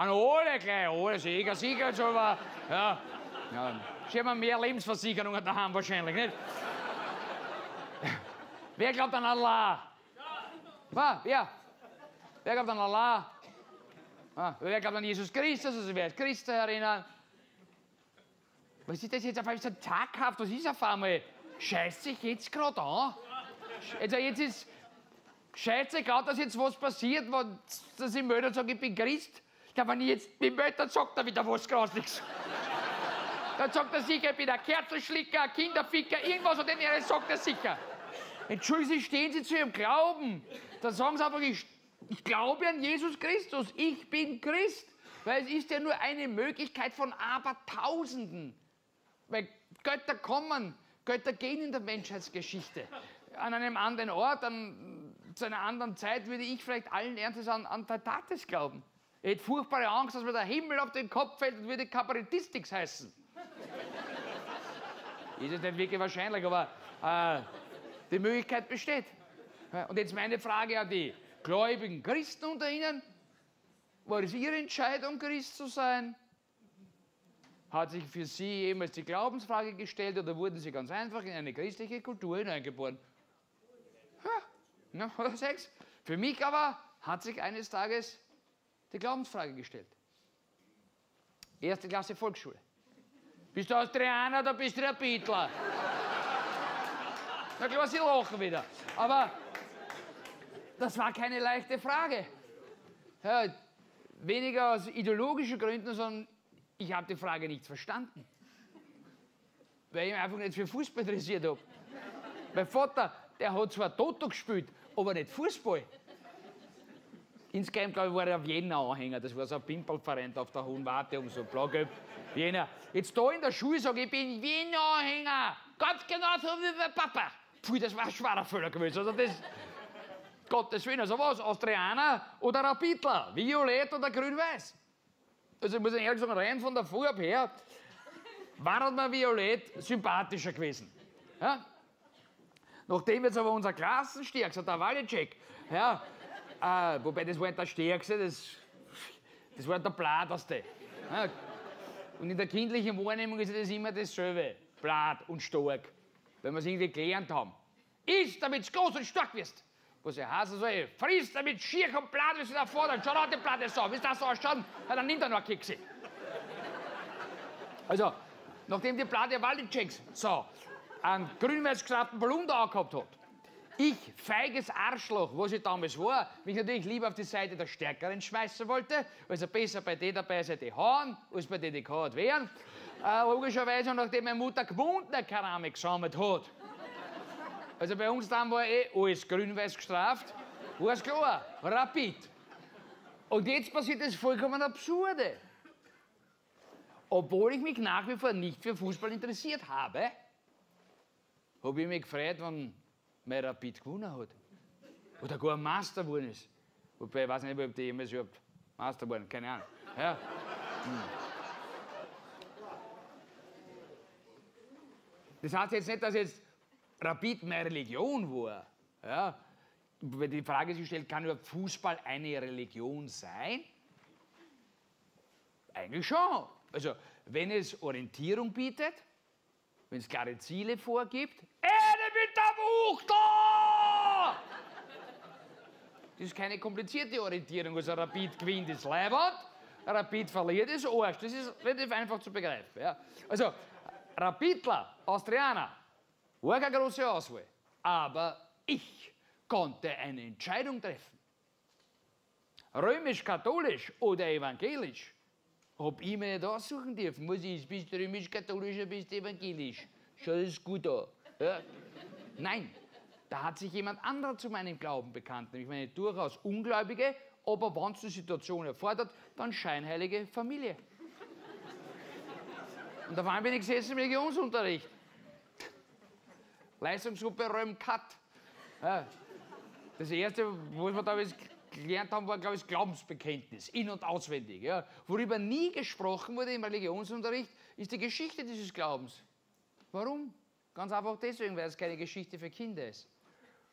An alle gleich, alle Sieger, Sieger so war. Ja. ja. Sie haben mehr Lebensversicherungen daheim wahrscheinlich, nicht? Wer glaubt an Allah? Ah, wer? Wer glaubt an Allah? Ah, wer glaubt an Jesus Christus? Also wer ist Christus erinnern? Was ist das jetzt auf einmal so taghaft? Was ist auf einmal? Scheißt sich jetzt gerade an? Also jetzt ist Scheiße, gerade dass jetzt was passiert, wo, dass ich und sage, ich bin Christ. Ja, wenn ich jetzt mich melde, dann sagt er wieder was Grausliches. Dann sagt er sicher, ich bin ein Kerzenschlicker, ein Kinderficker, irgendwas und den sagt er sicher. Entschuldigen Sie, stehen Sie zu Ihrem Glauben. Dann sagen Sie einfach, ich, ich glaube an Jesus Christus, ich bin Christ. Weil es ist ja nur eine Möglichkeit von Abertausenden. Weil Götter kommen, Götter gehen in der Menschheitsgeschichte. An einem anderen Ort, an, zu einer anderen Zeit würde ich vielleicht allen Ernstes an, an Tatates glauben. Ich hätte furchtbare Angst, dass mir der Himmel auf den Kopf fällt und würde Kabarettistics heißen. ist es nicht wirklich wahrscheinlich, aber äh, die Möglichkeit besteht. Und jetzt meine Frage an die gläubigen Christen unter Ihnen. War es Ihre Entscheidung, Christ zu sein? Hat sich für Sie jemals die Glaubensfrage gestellt oder wurden Sie ganz einfach in eine christliche Kultur hineingeboren? Ja, oder sechs. Für mich aber hat sich eines Tages die Glaubensfrage gestellt. Erste Klasse Volksschule. Bist du Austrianer oder bist du ein Beatler? Na klar, sie lachen wieder. Aber das war keine leichte Frage. Ja, weniger aus ideologischen Gründen, sondern ich habe die Frage nicht verstanden. Weil ich mich einfach nicht für Fußball interessiert habe. Mein Vater, der hat zwar Toto gespielt, aber nicht Fußball. Insgeheim, glaube ich, war er auf Jena Anhänger. Das war so ein Pimpelverein auf der Hohen Warte um so blau-gelb. Jena. Jetzt da in der Schule sage ich, ich bin Jena Anhänger. Ganz genau so wie mein Papa. Pfui, das war ein schwerer Fehler gewesen. Also das, Gottes Willen. Also was, Austrianer oder Rapidler? Violett oder grün-weiß? Also ich muss ehrlich sagen, rein von der Farbe her war mir Violett sympathischer gewesen. Ja? Nachdem jetzt aber unser Klassenstärkster, der Walicek, ja, äh, wobei das war nicht der Stärkste, das, das war der Bladerste. Ja. Und in der kindlichen Wahrnehmung ist das immer dasselbe, Blatt und stark, weil wir es irgendwie gelernt haben. Iss, damit du groß und stark wirst. Was ja heißt, also, ey, friss, damit schier und blatt wirst du vorne, schau dir die Platte so, wie das so ausschaut, ja, dann nimmt er noch Kekse. Also, nachdem die Platte Waliceks so einen grün-weiß gestreiften Ballon da angehabt hat, ich, feiges Arschloch, was ich damals war, mich natürlich lieber auf die Seite der Stärkeren schmeißen wollte, also besser bei denen dabei sein, die hauen, als bei denen die gehauen werden. Äh, logischerweise, nachdem meine Mutter gewundene Keramik gesammelt hat. Also bei uns dann war eh alles grün-weiß gestraft. War es klar, rapid. Und jetzt passiert das vollkommen Absurde. Obwohl ich mich nach wie vor nicht für Fußball interessiert habe, habe ich mich gefreut, wenn mein Rapid gewonnen hat. Oder gar ein Master geworden ist. Wobei, ich weiß nicht, ob die jemals überhaupt Master geworden keine Ahnung. Ja. Hm. Das heißt jetzt nicht, dass jetzt Rapid meine Religion war. Ja. Wenn die Frage sich stellt, kann überhaupt Fußball eine Religion sein? Eigentlich schon. Also, wenn es Orientierung bietet, wenn es klare Ziele vorgibt, Erde mit der Wucht Das ist keine komplizierte Orientierung. Also Rapid gewinnt ist Leibwand, Rapid verliert ist Arsch. Das ist relativ einfach zu begreifen. Ja. Also Rapidler, Austrianer, war keine große Auswahl. Aber ich konnte eine Entscheidung treffen. Römisch-katholisch oder evangelisch hab ich mir nicht aussuchen dürfen. Muss ich, bist du römisch-katholisch oder bist du evangelisch? Schau das gut an. Ja? Nein, da hat sich jemand anderer zu meinem Glauben bekannt, nämlich meine durchaus ungläubige, aber wenn es die Situation erfordert, dann scheinheilige Familie. Und da waren wir nicht gesessen im Religionsunterricht. Leistungsgruppe Röm Cut. Ja. Das erste, was wir da gelernt haben, war, glaube ich, das Glaubensbekenntnis, in- und auswendig. Ja. Worüber nie gesprochen wurde im Religionsunterricht, ist die Geschichte dieses Glaubens. Warum? Ganz einfach deswegen, weil es keine Geschichte für Kinder ist.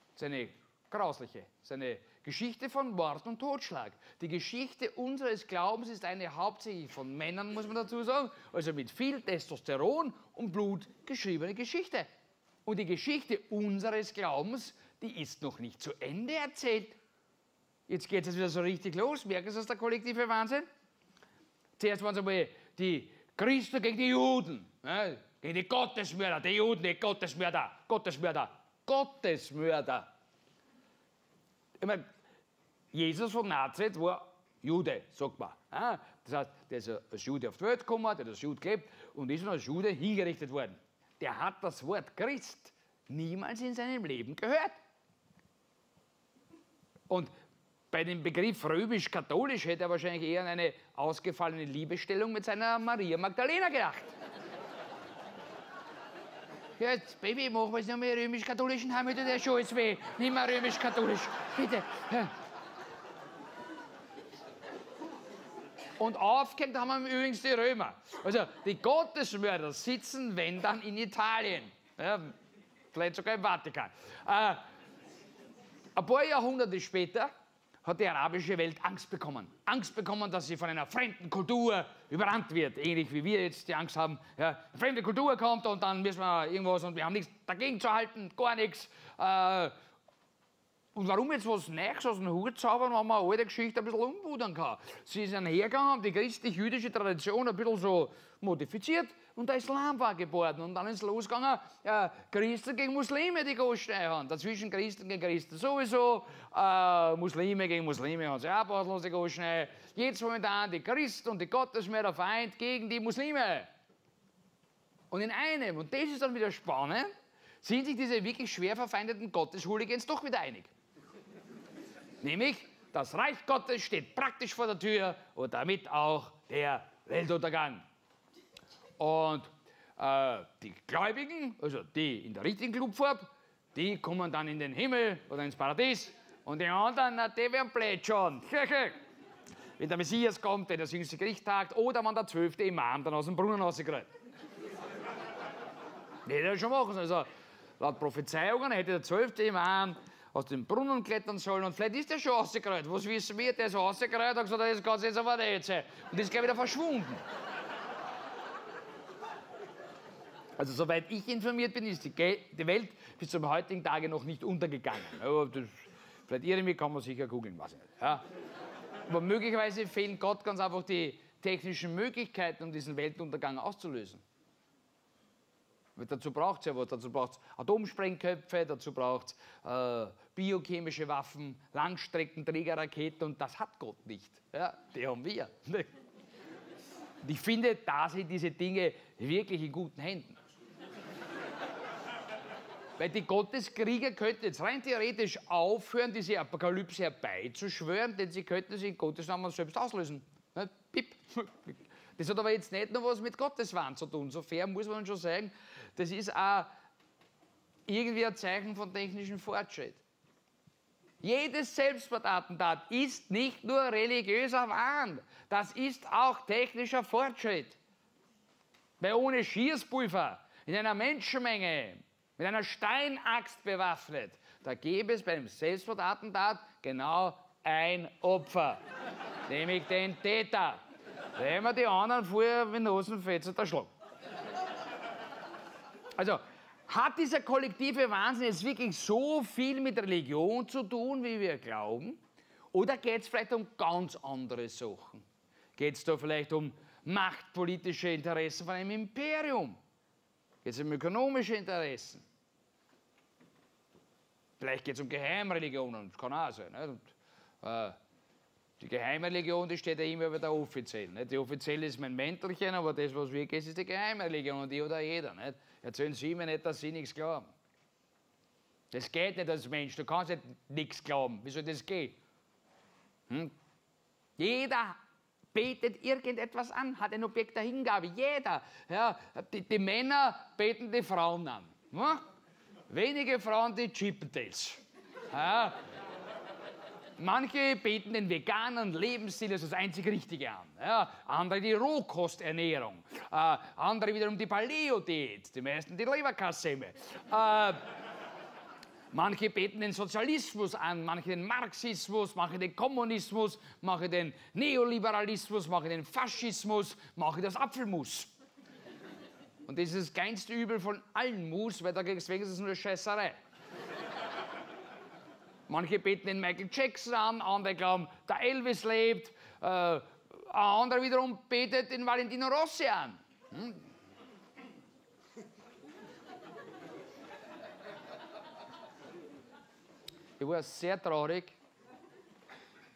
Es ist eine grausliche, es ist eine Geschichte von Mord und Totschlag. Die Geschichte unseres Glaubens ist eine hauptsächlich von Männern, muss man dazu sagen, also mit viel Testosteron und Blut geschriebene Geschichte. Und die Geschichte unseres Glaubens die ist noch nicht zu Ende erzählt. Jetzt geht es wieder so richtig los. Merken Sie das, der kollektive Wahnsinn? Zuerst waren es einmal die Christen gegen die Juden. Ne? Gegen die Gottesmörder, die Juden, die Gottesmörder, Gottesmörder, Gottesmörder. Ich meine, Jesus von Nazareth war Jude, sagt man. Ja? Das heißt, der ist als Jude auf die Welt gekommen, der hat als Jude gelebt und ist als Jude hingerichtet worden. Der hat das Wort Christ niemals in seinem Leben gehört. Und bei dem Begriff römisch-katholisch hätte er wahrscheinlich eher an eine ausgefallene Liebestellung mit seiner Maria Magdalena gedacht. Jetzt, Baby, mach was noch mehr römisch-katholischen haben, tut der alles weh. Nimm mal römisch-katholisch, bitte. Und aufgehängt haben wir übrigens die Römer. Also die Gottesmörder sitzen, wenn dann, in Italien. Ja, vielleicht sogar im Vatikan. Äh, ein paar Jahrhunderte später hat die arabische Welt Angst bekommen. Angst bekommen, dass sie von einer fremden Kultur überrannt wird. Ähnlich wie wir jetzt die Angst haben, ja, eine fremde Kultur kommt und dann müssen wir irgendwas und wir haben nichts dagegen zu halten, gar nichts. Äh, und warum jetzt was Neues aus dem Hut zaubern, wenn man eine alte Geschichte ein bisschen umbudern kann? Sie sind hergegangen, haben die christlich-jüdische Tradition ein bisschen so modifiziert und der Islam war geboren. Und dann ist es losgegangen, ja, Christen gegen Muslime, die Großsteine haben. Dazwischen Christen gegen Christen sowieso, äh, Muslime gegen Muslime haben sie auch die Großsteine. Jetzt momentan die Christen und die Gottesmörder vereint gegen die Muslime. Und in einem, und das ist dann wieder spannend, sind sich diese wirklich schwer verfeindeten Gotteshooligans doch wieder einig. Nämlich, das Reich Gottes steht praktisch vor der Tür und damit auch der Weltuntergang. Und äh, die Gläubigen, also die in der richtigen Clubfarbe, die kommen dann in den Himmel oder ins Paradies und die anderen, na, die werden plätschern. wenn der Messias kommt, der das jüngste Gericht tagt, oder wenn der zwölfte Imam dann aus dem Brunnen rausgreift. Hätte er schon machen. Also, laut Prophezeiungen hätte der zwölfte Imam aus dem Brunnen klettern sollen und vielleicht ist der schon rausgekreuzt. Was wissen wir? Der ist rausgekreuzt und gesagt, das geht jetzt aber nicht. Und ist gleich wieder verschwunden. Also soweit ich informiert bin, ist die, Welt bis zum heutigen Tage noch nicht untergegangen. Aber das, vielleicht irre mich, kann man sicher googeln, weiß ich nicht. Ja. Aber möglicherweise fehlen Gott ganz einfach die technischen Möglichkeiten, um diesen Weltuntergang auszulösen. Weil dazu braucht es ja was. Dazu braucht es Atomsprengköpfe, dazu braucht es äh, biochemische Waffen, Langstreckenträgerraketen und das hat Gott nicht. Ja, die haben wir. Ich finde, da sind diese Dinge wirklich in guten Händen. Weil die Gotteskrieger könnten jetzt rein theoretisch aufhören, diese Apokalypse herbeizuschwören, denn sie könnten sie in Gottes Namen selbst auslösen. Ne? Pip. Das hat aber jetzt nicht nur was mit Gotteswahn zu tun. So fair muss man schon sagen, das ist auch irgendwie ein Zeichen von technischem Fortschritt. Jedes Selbstmordattentat ist nicht nur religiöser Wahn, das ist auch technischer Fortschritt. Weil ohne Schießpulver in einer Menschenmenge mit einer Steinaxt bewaffnet, da gäbe es bei einem Selbstmordattentat genau ein Opfer, nämlich den Täter. Wenn wir die anderen vorher mit Nosenfetzen erschlagen. Also, hat dieser kollektive Wahnsinn jetzt wirklich so viel mit Religion zu tun, wie wir glauben? Oder geht es vielleicht um ganz andere Sachen? Geht es da vielleicht um machtpolitische Interessen von einem Imperium? Geht es um ökonomische Interessen? Vielleicht geht es um Geheimreligionen, das kann auch sein. Und, äh, die geheime Religion, die steht ja immer über der offiziellen. Nicht? Die offizielle ist mein Mäntelchen, aber das, was wirklich ist, ist die geheime Religion und die oder jeder. Nicht? Erzählen Sie mir nicht, dass Sie nichts glauben. Das geht nicht als Mensch, du kannst nicht nichts glauben. Wie soll das gehen? Hm? Jeder betet irgendetwas an, hat ein Objekt der Hingabe. Jeder. Ja, die, die Männer beten die Frauen an. Ja? Wenige Frauen die Chippendales. Ja. Manche beten den veganen Lebensstil als das einzig Richtige an. Ja, andere die Rohkosternährung. Äh, andere wiederum die Paleo-Diät. Die meisten die Leberkassemme. Äh, Manche beten den Sozialismus an, manche den Marxismus, manche den Kommunismus, manche den Neoliberalismus, manche den Faschismus, manche das Apfelmus. Und das ist das kleinste Übel von allen Mus, weil dagegen ist es nur Scheißerei. Manche beten den Michael Jackson an, andere glauben, der Elvis lebt. Äh, ein anderer wiederum betet den Valentino Rossi an. Hm? Ich war sehr traurig.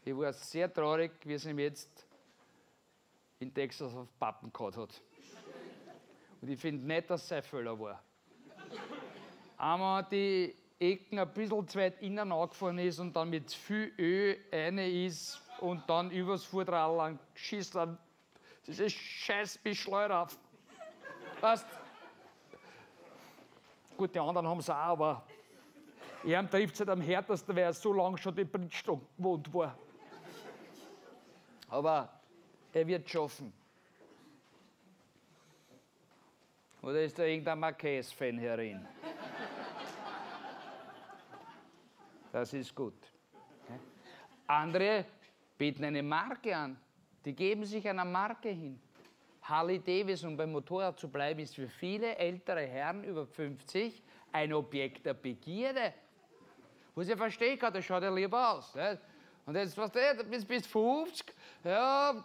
Ich war sehr traurig, wie es ihm jetzt in Texas auf Pappen gehabt hat. Und ich finde nicht, dass es sein Fehler war. Einmal die Ecken ein bisschen zu weit innen angefahren ist und dann mit viel Öl eine ist und dann übers Vorderrad lang schießt dann dieses scheiß auf. Weißt Gut, die anderen haben es auch, aber er trifft es halt am härtesten, weil er so lange schon die Bridgestone gewohnt war. Aber er wird schaffen. Oder ist da irgendein Marquez-Fan herin? Das ist gut. Andere bieten eine Marke an. Die geben sich einer Marke hin. Harley Davidson, um beim Motorrad zu bleiben, ist für viele ältere Herren über 50 ein Objekt der Begierde. Was ich verstehe, das schaut ja lieber aus. Nicht? Und jetzt, was du, jetzt bist 50, ja,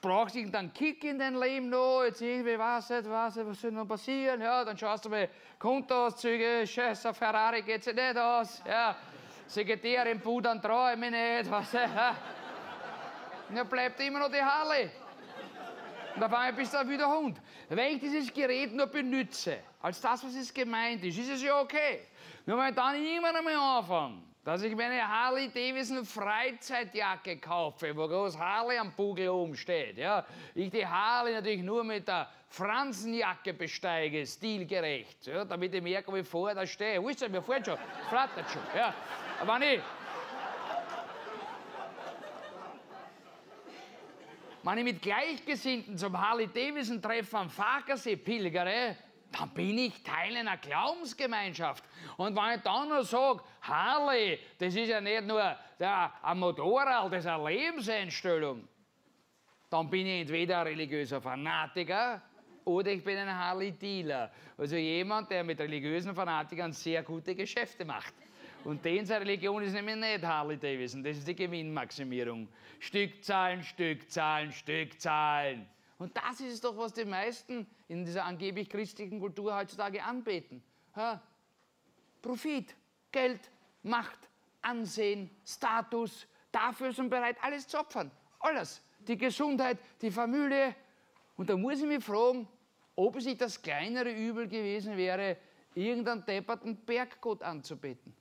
brauchst irgendeinen Kick in dein Leben noch, jetzt irgendwie, was was, was soll noch passieren, ja, dann schaust du mal Kontoauszüge, scheiße, Ferrari geht sich nicht aus, ja, Sekretärin pudern träume ich nicht, was, ja. Dann bleibt immer noch die Harley. Und auf einmal bist du wieder Hund. Wenn ich dieses Gerät nur benütze, als das, was es gemeint ist, ist es ja okay. Nur wenn ich dann immer noch mal anfange, dass ich meine Harley Davidson Freizeitjacke kaufe, wo groß Harley am Bugel oben steht. Ja. Ich die Harley natürlich nur mit der Fransenjacke besteige, stilgerecht, ja, damit ich merke, wie vorher da stehe. Wisst ihr, mir fährt schon, flattert schon. Ja. Aber nicht. Wenn ich mit Gleichgesinnten zum Harley Davidson Treffen am Farkasee pilgere, dann bin ich Teil einer Glaubensgemeinschaft. Und wenn ich dann noch sage, Harley, das ist ja nicht nur der, ein Motorrad, das ist eine Lebenseinstellung, dann bin ich entweder ein religiöser Fanatiker oder ich bin ein Harley-Dealer. Also jemand, der mit religiösen Fanatikern sehr gute Geschäfte macht. Und denen seine Religion ist nämlich nicht Harley Davidson, das ist die Gewinnmaximierung. Stückzahlen, Stückzahlen, Stückzahlen. Und das ist es doch, was die meisten in dieser angeblich christlichen Kultur heutzutage anbeten. Ja? Profit, Geld, Macht, Ansehen, Status, dafür sind bereit, alles zu opfern. Alles. Die Gesundheit, die Familie. Und da muss ich mich fragen, ob es nicht das kleinere Übel gewesen wäre, irgendeinen depperten Berggott anzubeten.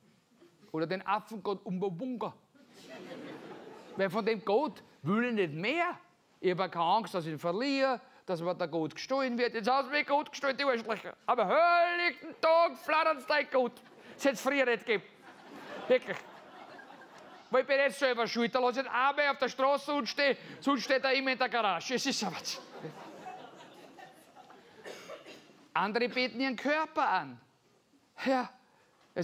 Oder den Affengott Umbawunga. Weil von dem Gott will ich nicht mehr. Ich habe keine Angst, dass ich ihn verliere, dass mir der Gott gestohlen wird. Jetzt haben sie mich Gott gestohlen, die Arschlöcher. Aber heiligen Tag flattern sie dein Gott. Das hätte es früher nicht gegeben. Wirklich. Weil ich bin jetzt selber schuld. Da lasse ich einmal auf der Straße und stehe, sonst steht er immer in der Garage. Es ist aber. Andere beten ihren Körper an. Ja,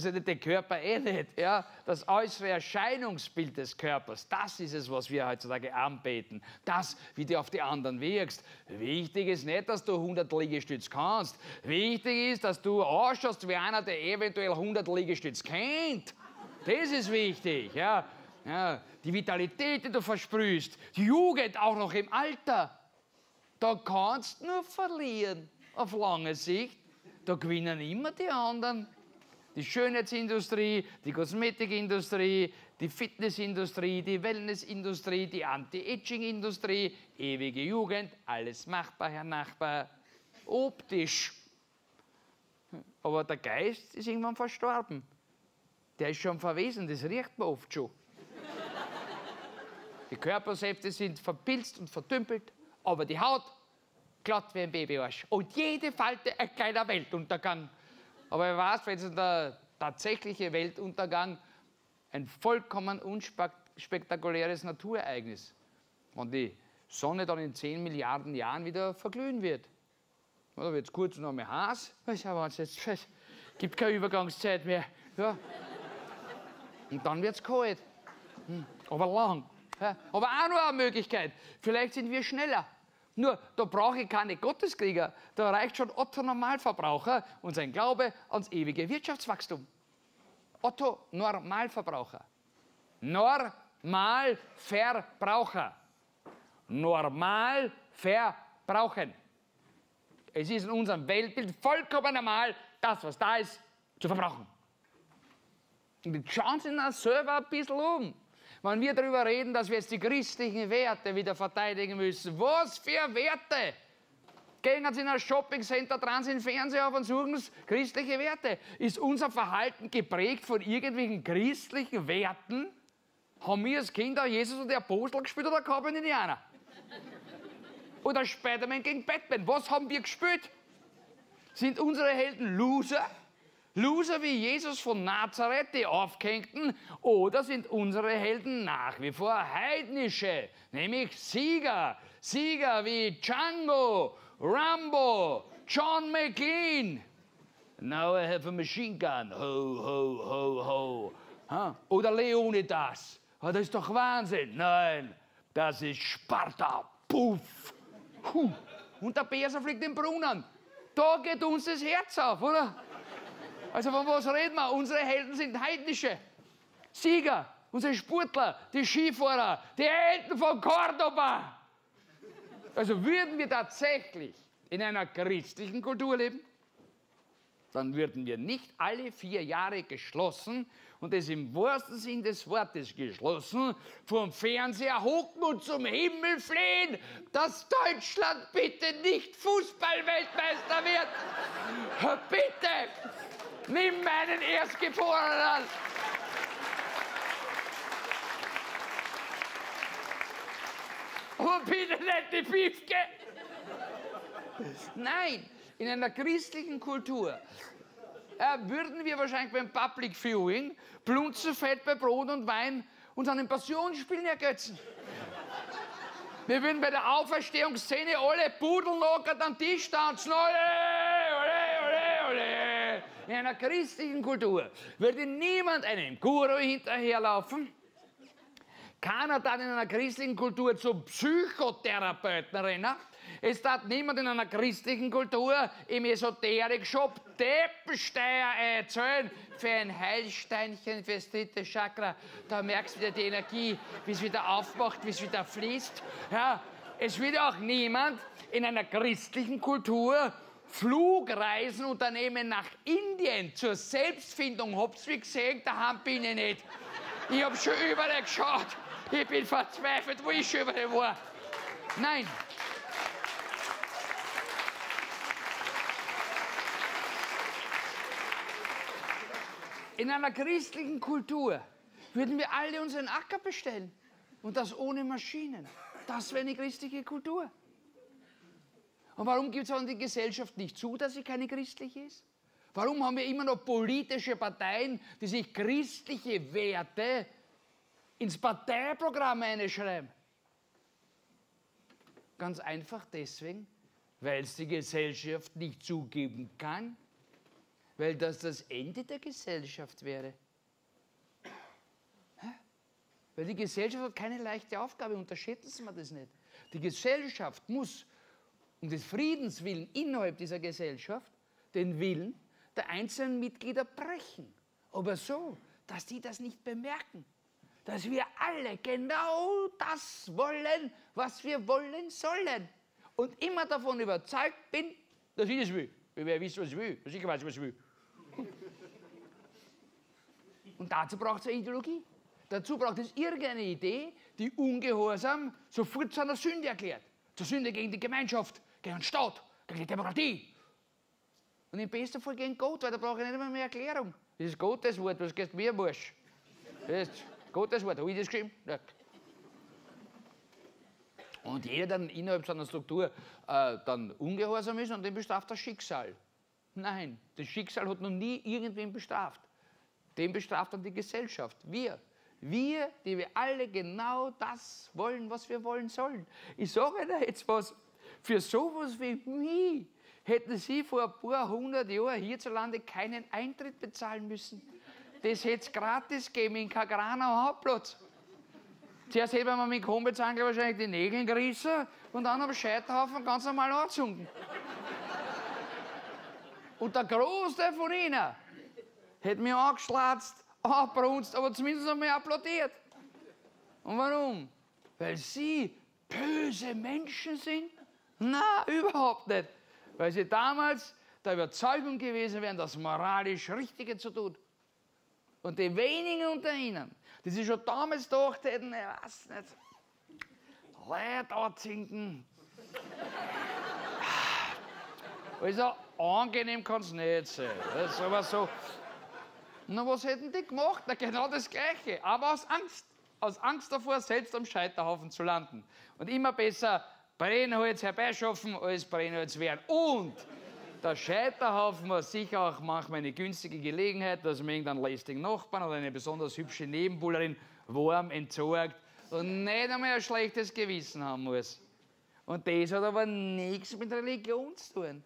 also den Körper eh nicht. Ja? Das äußere Erscheinungsbild des Körpers, das ist es, was wir heutzutage anbeten. Das, wie du auf die anderen wirkst. Wichtig ist nicht, dass du 100 Liegestütz kannst. Wichtig ist, dass du ausschaust wie einer, der eventuell 100 Liegestütz kennt. Das ist wichtig. Ja? Ja, die Vitalität, die du versprühst, die Jugend auch noch im Alter. Da kannst du nur verlieren auf lange Sicht. Da gewinnen immer die anderen die Schönheitsindustrie, die Kosmetikindustrie, die Fitnessindustrie, die Wellnessindustrie, die Anti-Aging-Industrie, ewige Jugend, alles machbar, Herr Nachbar, optisch. Aber der Geist ist irgendwann verstorben. Der ist schon verwesen, das riecht man oft schon. Die Körpersäfte sind verpilzt und verdümpelt, aber die Haut glatt wie ein Babyarsch. Und jede Falte ein kleiner Weltuntergang. Aber wer weiß, wenn der tatsächliche Weltuntergang ein vollkommen unspektakuläres Naturereignis, wenn die Sonne dann in 10 Milliarden Jahren wieder verglühen wird. Da wird es kurz noch mehr heiß, es gibt keine Übergangszeit mehr. Ja. Und dann wird es kalt. Hm. Aber lang. Ja. Aber auch noch eine Möglichkeit. Vielleicht sind wir schneller. Nur, da brauche ich keine Gotteskrieger. Da reicht schon Otto Normalverbraucher und sein Glaube ans ewige Wirtschaftswachstum. Otto Normalverbraucher. Normalverbraucher. Normal verbrauchen. Es ist in unserem Weltbild vollkommen normal, das, was da ist, zu verbrauchen. Und schauen Sie sich selber ein bisschen um. Wenn wir darüber reden, dass wir jetzt die christlichen Werte wieder verteidigen müssen, was für Werte? Gehen Sie in ein Shoppingcenter, dran Sie den Fernseher auf und suchen Sie christliche Werte. Ist unser Verhalten geprägt von irgendwelchen christlichen Werten? Haben wir als Kinder Jesus und die Apostel gespielt oder Cowboy Indianer? Oder Spider-Man gegen Batman? Was haben wir gespielt? Sind unsere Helden Loser? Loser wie Jesus von Nazareth, die Aufgehängten, oder sind unsere Helden nach wie vor heidnische, nämlich Sieger, Sieger wie Django, Rambo, John McLean. Now I have a machine gun, ho, ho, ho, ho. Oder Leonidas. Ah, das ist doch Wahnsinn. Nein, das ist Sparta. Puff. Huh. Und der Bärser fliegt in den Brunnen. Da geht uns das Herz auf, oder? Also von was reden wir? Unsere Helden sind heidnische Sieger, unsere Sportler, die Skifahrer, die Helden von Cordoba. Also würden wir tatsächlich in einer christlichen Kultur leben, dann würden wir nicht alle vier Jahre geschlossen und das im wahrsten Sinn des Wortes geschlossen, vom Fernseher hocken und zum Himmel flehen, dass Deutschland bitte nicht Fußballweltmeister wird. Bitte! Nimm meinen Erstgeborenen! Und bitte nicht die Piefke! Nein, in einer christlichen Kultur äh, würden wir wahrscheinlich beim Public Viewing Blunzenfett bei Brot und Wein uns an den Passionsspielen ergötzen. Wir würden bei der Auferstehungsszene alle pudelnockert am Tisch tanzen. Ole, ole, ole, ole. In einer christlichen Kultur würde niemand einem Guru hinterherlaufen. Keiner dann in einer christlichen Kultur zum Psychotherapeuten rennen. Es darf niemand in einer christlichen Kultur im Esoterik-Shop Deppensteier erzählen für ein Heilsteinchen fürs dritte Chakra. Da merkst du wieder die Energie, wie es wieder aufmacht, wie es wieder fließt. Ja, es will auch niemand in einer christlichen Kultur Flugreisen unternehmen nach Indien zur Selbstfindung. Habt's wie gesehen, daheim bin ich nicht. Ich hab schon überall geschaut. Ich bin verzweifelt, wo ich schon überall war. Nein. In einer christlichen Kultur würden wir alle unseren Acker bestellen. Und das ohne Maschinen. Das wäre eine christliche Kultur. Und warum gibt es in der Gesellschaft nicht zu, dass sie keine christliche ist? Warum haben wir immer noch politische Parteien, die sich christliche Werte ins Parteiprogramm einschreiben? Ganz einfach deswegen, weil es die Gesellschaft nicht zugeben kann, weil das das Ende der Gesellschaft wäre. Weil die Gesellschaft hat keine leichte Aufgabe, unterschätzen Sie mir das nicht. Die Gesellschaft muss um des Friedens willen innerhalb dieser Gesellschaft den Willen der einzelnen Mitglieder brechen. Aber so, dass die das nicht bemerken. Dass wir alle genau das wollen, was wir wollen sollen. Und immer davon überzeugt bin, dass ich das will. Wer wisst, was ich will, dass ich weiß, was ich will. Und dazu braucht es eine Ideologie. Dazu braucht es irgendeine Idee, die Ungehorsam sofort zu einer Sünde erklärt. Zur Sünde gegen die Gemeinschaft, gegen den Staat, gegen die Demokratie. Und im besten Fall gegen Gott, weil da brauche ich nicht mehr, mehr Erklärung. Das ist Gottes Wort, was geht mir wurscht. Das ist Gottes Wort, habe ich das geschrieben? Nicht. Und jeder, der dann innerhalb seiner Struktur äh, dann ungehorsam ist, und den bestraft das Schicksal. Nein, das Schicksal hat noch nie irgendwen bestraft. Den bestraft dann die Gesellschaft. Wir. Wir, die wir alle genau das wollen, was wir wollen sollen. Ich sage Ihnen jetzt was. Für sowas wie mich hätten Sie vor ein paar hundert Jahren hierzulande keinen Eintritt bezahlen müssen. Das hätte es gratis gegeben in Kagrana Hauptplatz. Zuerst hätte man mit Kombezange wahrscheinlich die Nägel gerissen und dann am Scheiterhaufen ganz normal angezogen. Und der Großteil von ihnen hätte mich angeschlatzt abbrunst, aber zumindest einmal applaudiert. Und warum? Weil sie böse Menschen sind? Na, überhaupt nicht. Weil sie damals der Überzeugung gewesen wären, das moralisch Richtige zu tun. Und die wenigen unter ihnen, die sich schon damals gedacht hätten, ich weiß nicht, Leute anzinken. Also angenehm kann es nicht sein. Das aber so. Na, was hätten die gemacht? Na, genau das Gleiche, aber aus Angst. Aus Angst davor, selbst am Scheiterhaufen zu landen. Und immer besser Brennholz herbeischaffen, als Brennholz werden. Und der Scheiterhaufen war sicher auch manchmal eine günstige Gelegenheit, dass man irgendeinen lästigen Nachbarn oder eine besonders hübsche Nebenbuhlerin warm entsorgt und nicht einmal ein schlechtes Gewissen haben muss. Und das hat aber nichts mit Religion zu tun.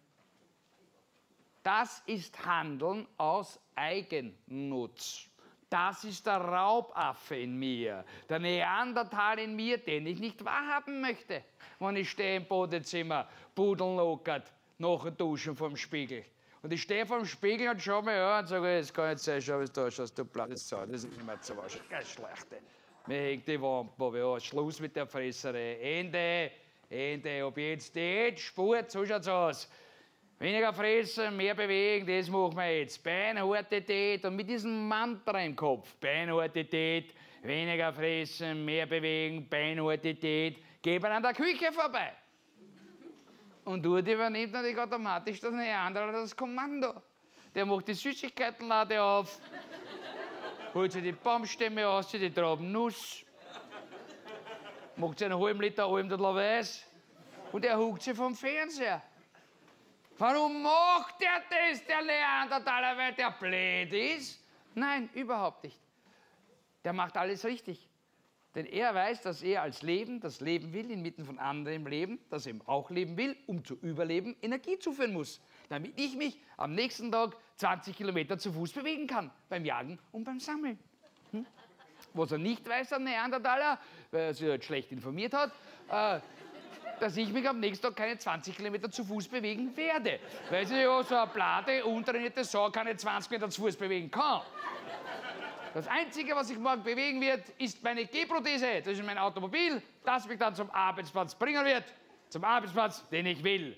Das ist Handeln aus Eigennutz. Das ist der Raubaffe in mir, der Neandertal in mir, den ich nicht wahrhaben möchte, wenn ich stehe im Badezimmer, pudellockert, nach dem Duschen vorm Spiegel. Und ich stehe vorm Spiegel und schaue mir an und sage, es kann nicht sein, schau, wie du ausschaust, du blödes Sau, das ist nicht mehr zu waschen. Ganz schlechte. Mir hängt die Wampe, ja, Schluss mit der Fresserei. Ende, Ende, ob jetzt jetzt, Spurt, so schaut's aus. Weniger fressen, mehr bewegen, das machen wir jetzt. Beinharte Tät und mit diesem Mantra im Kopf. Beinharte Tät, weniger fressen, mehr bewegen, beinharte Tät. Gehen an der Küche vorbei. Und dort übernimmt natürlich automatisch das Neandertal das Kommando. Der macht die Süßigkeitenlade auf, holt sich die Baumstämme aus, die Trauben Nuss, macht sich einen halben Liter Almdudler Weiß und er huckt sich vom Fernseher. Warum macht er das, der Neandertaler, weil der blöd ist? Nein, überhaupt nicht. Der macht alles richtig. Denn er weiß, dass er als Leben das Leben will, inmitten von anderem Leben, das er auch leben will, um zu überleben, Energie zuführen muss. Damit ich mich am nächsten Tag 20 Kilometer zu Fuß bewegen kann, beim Jagen und beim Sammeln. Hm? Was er nicht weiß, der Neandertaler, weil er sich halt schlecht informiert hat, äh, dass ich mich am nächsten Tag keine 20 Kilometer zu Fuß bewegen werde. Weil sich ja so eine blade, untrainierte Sau keine 20 Meter zu Fuß bewegen kann. Das Einzige, was sich morgen bewegen wird, ist meine Gehprothese. Das ist mein Automobil, das mich dann zum Arbeitsplatz bringen wird. Zum Arbeitsplatz, den ich will.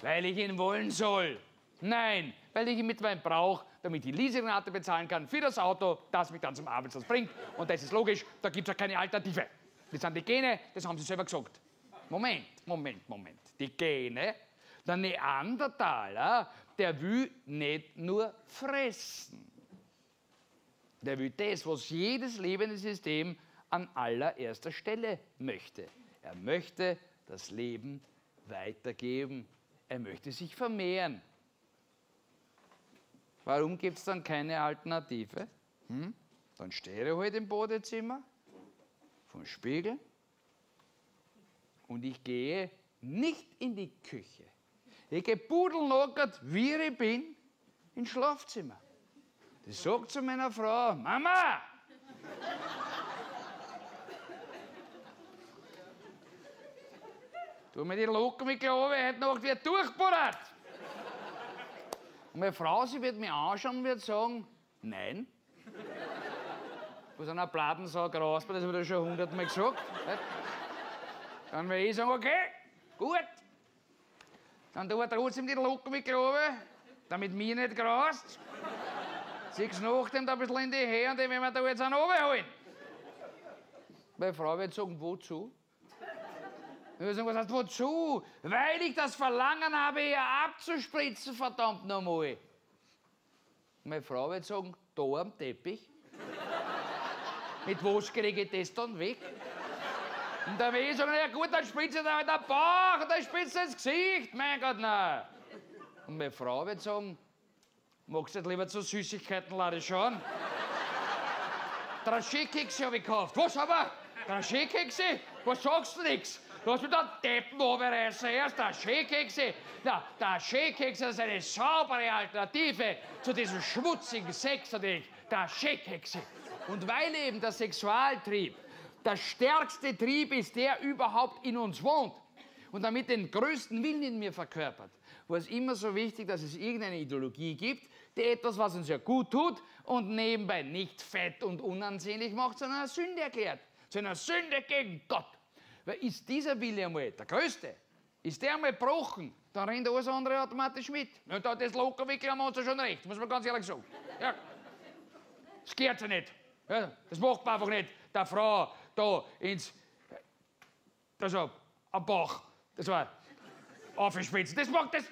Weil ich ihn wollen soll. Nein, weil ich ihn mittlerweile brauche, damit ich die Leasingrate bezahlen kann für das Auto, das mich dann zum Arbeitsplatz bringt. Und das ist logisch, da gibt es ja keine Alternative. Das sind die Gene, das haben sie selber gesagt. Moment, Moment, Moment. Die Gene, der Neandertaler, der will nicht nur fressen. Der will das, was jedes lebende System an allererster Stelle möchte. Er möchte das Leben weitergeben. Er möchte sich vermehren. Warum gibt es dann keine Alternative? Hm? Dann stehe ich halt im Badezimmer, vom Spiegel, und ich gehe nicht in die Küche. Ich gehe pudelnockert, wie ich bin, ins Schlafzimmer. Die sagt zu meiner Frau, Mama! Tu mir die Locken mit Glaube, heute Nacht wird durchbohrt. Und meine Frau, sie wird mich anschauen und wird sagen, nein. Was einer Platensau rausbar, das habe ich schon hundertmal gesagt. Dann werde ich sagen, okay, gut. Dann tut er trotzdem die Locken mit Glaube, damit mir nicht grast. Siehst nach dem da ein bisschen in die Höhe und den werden wir da jetzt einen runterholen. Meine Frau wird sagen, wozu? Ich würde sagen, was heißt wozu? Weil ich das Verlangen habe, ihr abzuspritzen, verdammt nochmal. Meine Frau wird sagen, da am Teppich. Mit was kriege ich das dann weg? Und dann will ich sagen, ja gut, dann spritze ich halt den Bauch, dann spritze ich ins Gesicht. Mein Gott, nein. Und meine Frau wird sagen, Magst du nicht lieber zu Süßigkeiten lade schauen? Draschee-Kekse habe ich gekauft. Was aber? Draschee-Kekse? Was sagst du nix? Lass mich da Deppen runterreißen. Erst Draschee-Kekse. Ja, Draschee-Kekse ist eine saubere Alternative zu diesem schmutzigen Sex natürlich. Draschee-Kekse. Und weil eben der Sexualtrieb der stärkste Trieb ist, der überhaupt in uns wohnt und damit den größten Willen in mir verkörpert, war es immer so wichtig, dass es irgendeine Ideologie gibt, etwas, was uns ja gut tut und nebenbei nicht fett und unansehnlich macht, sondern eine Sünde erklärt. Zu einer Sünde gegen Gott. Weil ist dieser Wille einmal der größte, ist der einmal gebrochen, dann rennt alles andere automatisch mit. Und da das locker wickeln haben wir uns ja schon recht, muss man ganz ehrlich sagen. Ja. Das geht ja nicht. Ja, das macht man einfach nicht. Der Frau da ins, also am Bach, das war aufspitzen. Das macht das,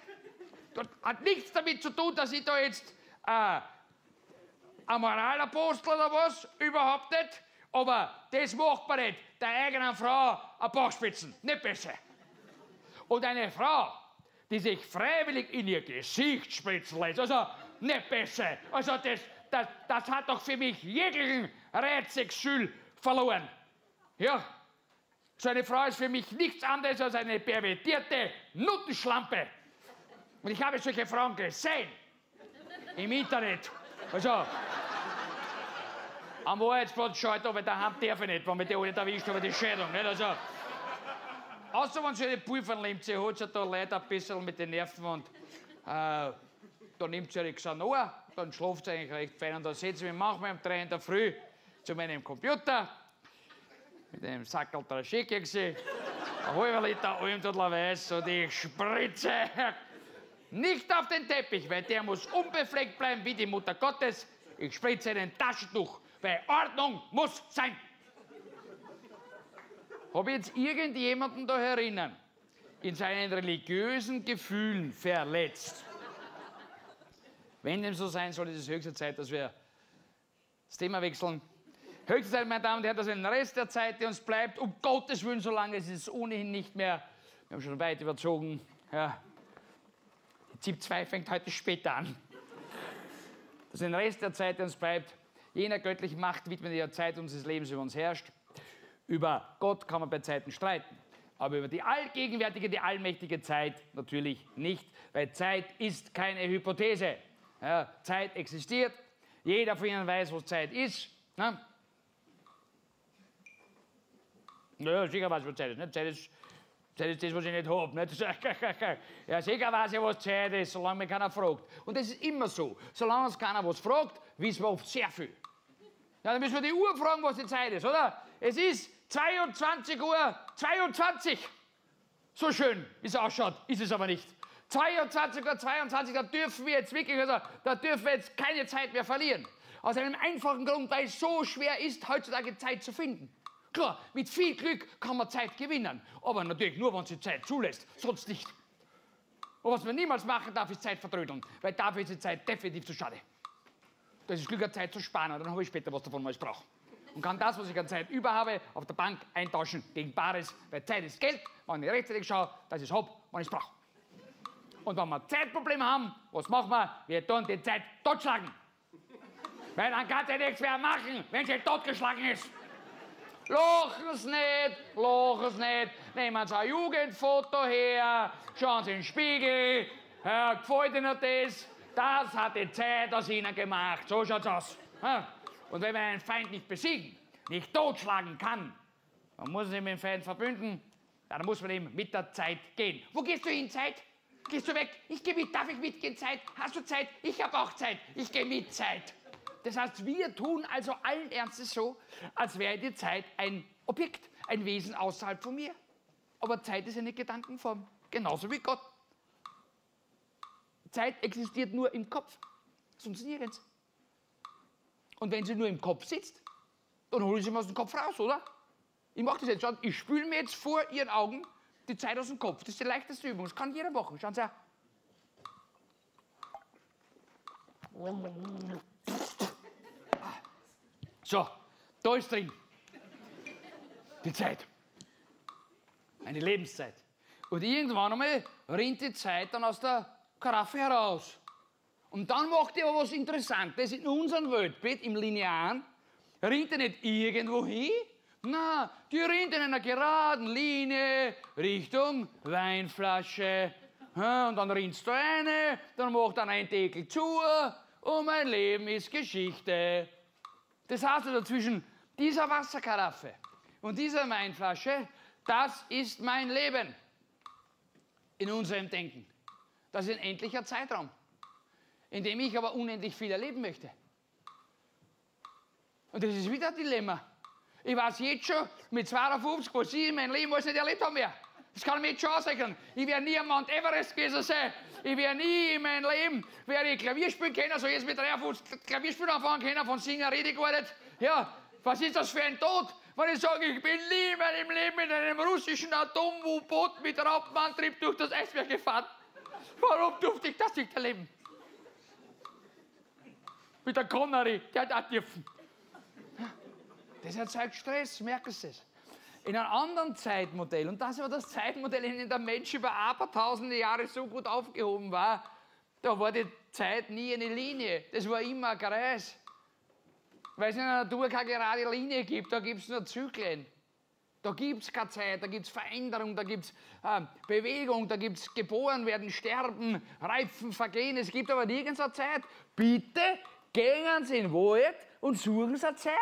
das hat nichts damit zu tun, dass ich da jetzt äh, ein Moralapostel oder was, überhaupt nicht. Aber das macht man nicht, der eigenen Frau ein Bauchspitzen, nicht besser. Und eine Frau, die sich freiwillig in ihr Gesicht spritzen lässt, also nicht besser. Also das, das, das hat doch für mich jeglichen Reizexül verloren. Ja, so eine Frau ist für mich nichts anderes als eine pervertierte Nuttenschlampe. Und ich habe solche Frauen gesehen im Internet. Also, am Wahrheitsplatz schaut, aber daheim darf ich nicht, wenn mich die alle erwischt, aber die Scheidung. Nicht? Also, außer wenn sie eine Pulverlimze hat, sie da leider ein bisschen mit den Nerven und äh, da nimmt sie eine Xanor, dann schläft sie eigentlich recht fein und dann setze ich mich manchmal um drei in der Früh zu meinem Computer mit einem Sackel der Schickexi, ein halber Liter Almdudler Weiß und ich spritze nicht auf den Teppich, weil der muss unbefleckt bleiben wie die Mutter Gottes. Ich spritze in ein Taschentuch, weil Ordnung muss sein. Habe jetzt irgendjemanden da herinnen in seinen religiösen Gefühlen verletzt? Wenn dem so sein soll, ist es höchste Zeit, dass wir das Thema wechseln. Höchste Zeit, meine Damen und Herren, dass wir den Rest der Zeit, die uns bleibt, um Gottes Willen, solange es ist ohnehin nicht mehr, wir haben schon weit überzogen, ja, ZIP 2 fängt heute später an. Dass den Rest der Zeit, die uns bleibt, jener göttlichen Macht widmen, die Zeit unseres Lebens über uns herrscht. Über Gott kann man bei Zeiten streiten, aber über die allgegenwärtige, die allmächtige Zeit natürlich nicht, weil Zeit ist keine Hypothese. Ja, Zeit existiert, jeder von Ihnen weiß, was Zeit ist. Ne? Ja, sicher weiß, was Zeit ist. Ne? Zeit ist Zeit ist das, was ich nicht habe. Nicht? Ja, sicher weiß ich, was Zeit ist, solange mich keiner fragt. Und das ist immer so. Solange uns keiner was fragt, wissen wir oft sehr viel. Ja, dann müssen wir die Uhr fragen, was die Zeit ist, oder? Es ist 22 Uhr 22. So schön, wie es ausschaut, ist es aber nicht. 22 Uhr 22, da dürfen wir jetzt wirklich, also, da dürfen wir jetzt keine Zeit mehr verlieren. Aus einem einfachen Grund, weil es so schwer ist, heutzutage Zeit zu finden. Klar, mit viel Glück kann man Zeit gewinnen, aber natürlich nur, wenn sie Zeit zulässt, sonst nicht. Und was man niemals machen darf, ist Zeit vertrödeln, weil dafür ist die Zeit definitiv zu schade. Das ist Glück, Zeit zu sparen, dann habe ich später was davon, was ich brauche. Und kann das, was ich an Zeit über habe, auf der Bank eintauschen gegen Bares, weil Zeit ist Geld, wenn ich rechtzeitig schaue, dass ich es habe, wenn ich es brauche. Und wenn wir Zeitprobleme haben, was machen wir? Wir tun die Zeit totschlagen. Weil dann kann sie nichts mehr machen, wenn sie totgeschlagen ist. Lachen Sie nicht, lachen Sie nicht. Nehmen Sie ein Jugendfoto her, schauen Sie in den Spiegel. Ja, gefällt Ihnen das? Das hat die Zeit aus Ihnen gemacht. So schaut's aus. Und wenn man einen Feind nicht besiegen, nicht totschlagen kann, dann muss man sich mit dem Feind verbünden. Dann muss man eben mit der Zeit gehen. Wo gehst du hin, Zeit? Gehst du weg? Ich gehe mit. Darf ich mitgehen, Zeit? Hast du Zeit? Ich habe auch Zeit. Ich gehe mit, Zeit. Das heißt, wir tun also allen Ernstes so, als wäre die Zeit ein Objekt, ein Wesen außerhalb von mir. Aber Zeit ist eine Gedankenform, genauso wie Gott. Zeit existiert nur im Kopf, sonst nirgends. Und wenn sie nur im Kopf sitzt, dann hole ich sie mal aus dem Kopf raus, oder? Ich mache das jetzt schon. Ich spüle mir jetzt vor Ihren Augen die Zeit aus dem Kopf. Das ist die leichteste Übung. Das kann jeder machen. Schauen Sie her. So, da ist drin. Die Zeit. Eine Lebenszeit. Und irgendwann einmal rinnt die Zeit dann aus der Karaffe heraus. Und dann macht die aber was Interessantes in unserem Weltbild, im Linearen. Rinnt die nicht irgendwo hin? Na, die rinnt in einer geraden Linie Richtung Weinflasche. Und dann rinnst du eine, dann macht dann ein Deckel zu und mein Leben ist Geschichte. Das heißt also zwischen dieser Wasserkaraffe und dieser Weinflasche, das ist mein Leben in unserem Denken. Das ist ein endlicher Zeitraum. in dem ich aber unendlich viel erleben möchte. Und das ist wieder ein Dilemma. Ich weiß jetzt schon, mit 52, was ich in meinem Leben alles nicht erlebt habe mehr. Das kann ich mir jetzt schon ausrechnen. Ich werde nie am Mount Everest gewesen sein. Ich werde nie in meinem Leben werde ich Klavier spielen können, so jetzt mit 53 Klavier spielen anfangen können, von Singen rede nicht. Ja, was ist das für ein Tod? Wenn ich sage, ich bin nie in meinem Leben in einem russischen Atom-U-Boot mit Raupenantrieb durch das Eisberg gefahren. Warum durfte ich das nicht erleben? Mit der Connery, der hat auch dürfen. Das erzeugt Stress, merken Sie es. In einem anderen Zeitmodell, und das war das Zeitmodell, in dem der Mensch über ein paar tausende Jahre so gut aufgehoben war, da war die Zeit nie eine Linie, das war immer ein Kreis. Weil es in der Natur keine gerade Linie gibt, da gibt es nur Zyklen. Da gibt es keine Zeit, da gibt es Veränderung, da gibt es äh, Bewegung, da gibt es geboren werden, sterben, reifen, vergehen. Es gibt aber nirgends eine Zeit. Bitte gehen Sie in den Wald und suchen Sie eine Zeit.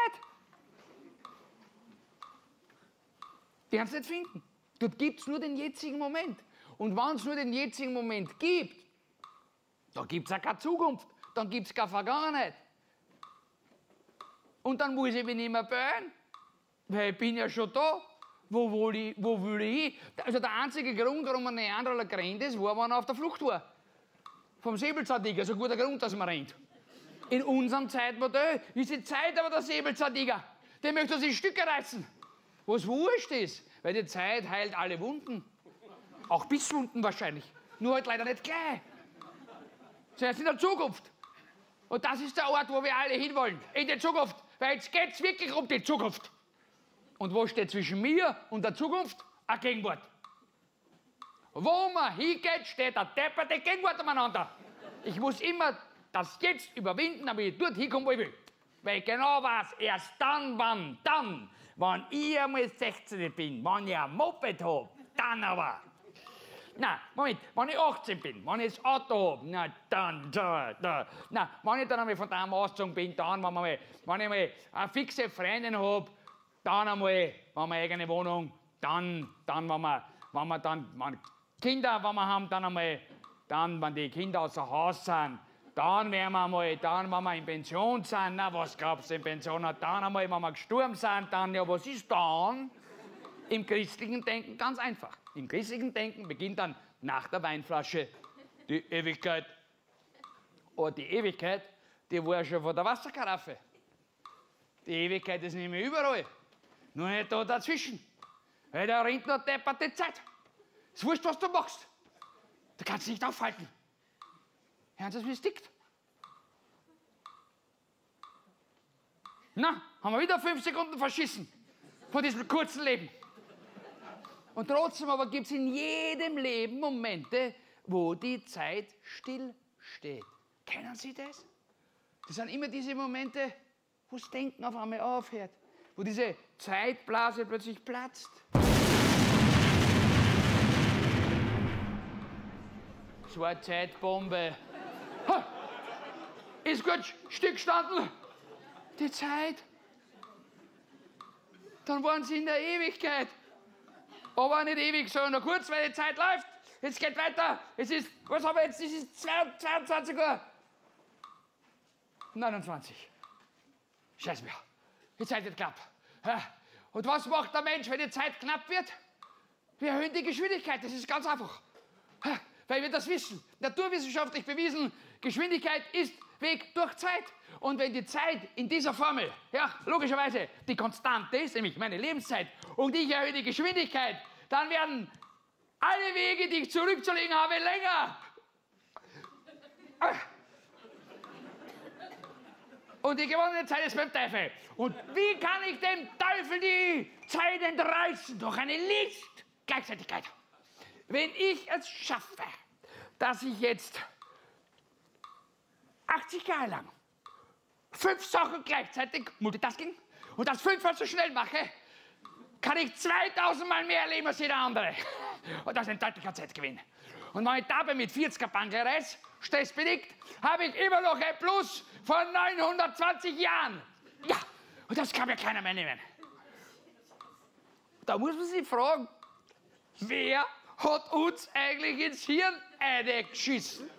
Die kannst du nicht finden. Dort gibt es nur den jetzigen Moment. Und wenn es nur den jetzigen Moment gibt, da gibt es auch keine Zukunft, dann gibt es keine Vergangenheit. Und dann muss ich mich nicht mehr böen, weil ich bin ja schon da. Wo, will ich, wo will ich? Also der einzige Grund, warum ein Neandertaler gerannt ist, war, wenn er auf der Flucht war. Vom Säbelzahntiger, so guter Grund, dass man rennt. In unserem Zeitmodell ist die Zeit aber der Säbelzahntiger. Der möchte in Stücke reißen. Was wurscht ist, weil die Zeit heilt alle Wunden. Auch Bisswunden wahrscheinlich. Nur halt leider nicht gleich. Zuerst in der Zukunft. Und das ist der Ort, wo wir alle hinwollen. In die Zukunft. Weil jetzt geht es wirklich um die Zukunft. Und wo steht zwischen mir und der Zukunft? Ein Gegenwart. Wo man hingeht, steht ein depperte Gegenwart umeinander. Ich muss immer das Jetzt überwinden, damit ich dort hinkomme, wo ich will. Weil genau weiß, erst dann, wann, dann, wenn ich einmal 16 bin, wenn ich ein Moped habe, dann aber. Na, Moment, wenn ich 18 bin, wenn ich das Auto habe, na dann, da, da. Na, wenn ich dann einmal von daheim ausgezogen bin, dann, wenn, mal, wenn ich mal eine fixe Freundin habe, dann einmal, wenn wir eine eigene Wohnung, dann, dann, wenn wir, wenn wir dann, wenn Kinder, wenn wir haben, dann einmal, dann, wenn die Kinder außer Haus sind, dann werden wir einmal, dann, wenn wir in Pension sind, na, was glaubst du, in Pension hat, dann einmal, wenn wir gestorben sind, dann, ja, was ist dann? Im christlichen Denken ganz einfach. Im christlichen Denken beginnt dann nach der Weinflasche die Ewigkeit. Aber die Ewigkeit, die war schon von der Wasserkaraffe. Die Ewigkeit ist nicht mehr überall. Nur nicht da dazwischen. Weil da rennt nur depperte Zeit. Es wurscht, was du machst. Du kannst dich nicht aufhalten. Sie, wie es tickt? Na, haben wir wieder fünf Sekunden verschissen von diesem kurzen Leben. Und trotzdem aber gibt es in jedem Leben Momente, wo die Zeit stillsteht. Kennen Sie das? Das sind immer diese Momente, wo das Denken auf einmal aufhört, wo diese Zeitblase plötzlich platzt. So eine Zeitbombe. Ist gut Stück gestanden. Die Zeit. Dann waren sie in der Ewigkeit. Aber nicht ewig, sondern nur kurz, weil die Zeit läuft. Jetzt geht weiter. Es ist, was haben wir jetzt? Es ist 22 Uhr. 29. Scheiß mir. Die Zeit wird knapp. Und was macht der Mensch, wenn die Zeit knapp wird? Wir erhöhen die Geschwindigkeit. Das ist ganz einfach. Weil wir das wissen. Naturwissenschaftlich bewiesen, Geschwindigkeit ist Weg durch Zeit. Und wenn die Zeit in dieser Formel, ja, logischerweise die Konstante ist, nämlich meine Lebenszeit, und ich erhöhe die Geschwindigkeit, dann werden alle Wege, die ich zurückzulegen habe, länger. Und die gewonnene Zeit ist beim Teufel. Und wie kann ich dem Teufel die Zeit entreißen? Durch eine Lichtgleichzeitigkeit. Wenn ich es schaffe, dass ich jetzt 80 Jahre lang fünf Sachen gleichzeitig, Multitasking, und das fünfmal so schnell mache, kann ich 2000 Mal mehr erleben als jeder andere. Und das ist ein deutlicher Zeitgewinn. Und wenn ich dabei mit 40er Banker stressbedingt, habe ich immer noch ein Plus von 920 Jahren. Ja, und das kann mir keiner mehr nehmen. Da muss man sich fragen, wer hat uns eigentlich ins Hirn eingeschissen?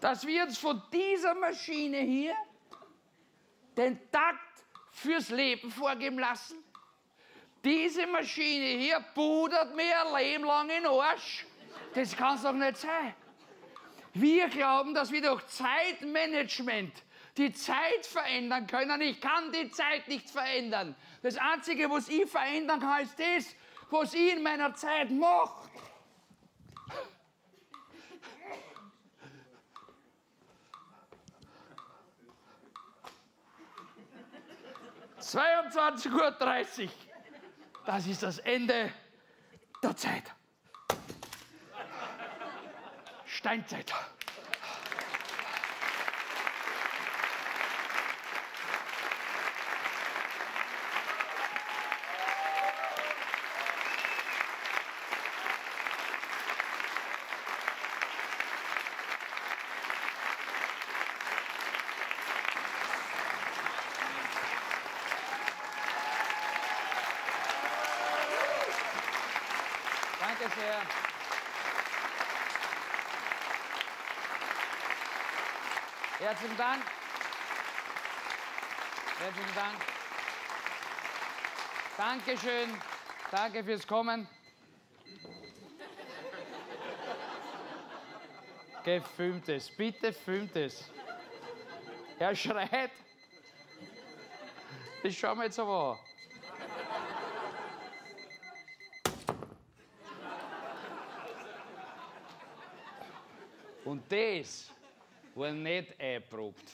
Dass wir uns von dieser Maschine hier den Takt fürs Leben vorgeben lassen? Diese Maschine hier pudert mir ein Leben lang in den Arsch. Das kann es doch nicht sein. Wir glauben, dass wir durch Zeitmanagement die Zeit verändern können. Ich kann die Zeit nicht verändern. Das Einzige, was ich verändern kann, ist das, was ich in meiner Zeit mache. Zweiundzwanzig Uhr. dreißig. Das ist das Ende der Zeit. Steinzeit. Danke sehr. Herzlichen Dank. Herzlichen Dank. Dankeschön. Danke fürs Kommen. Gefilmt es. Bitte filmt es. Er schreit. Das schauen wir jetzt aber an. Und das war nicht eingeprobt.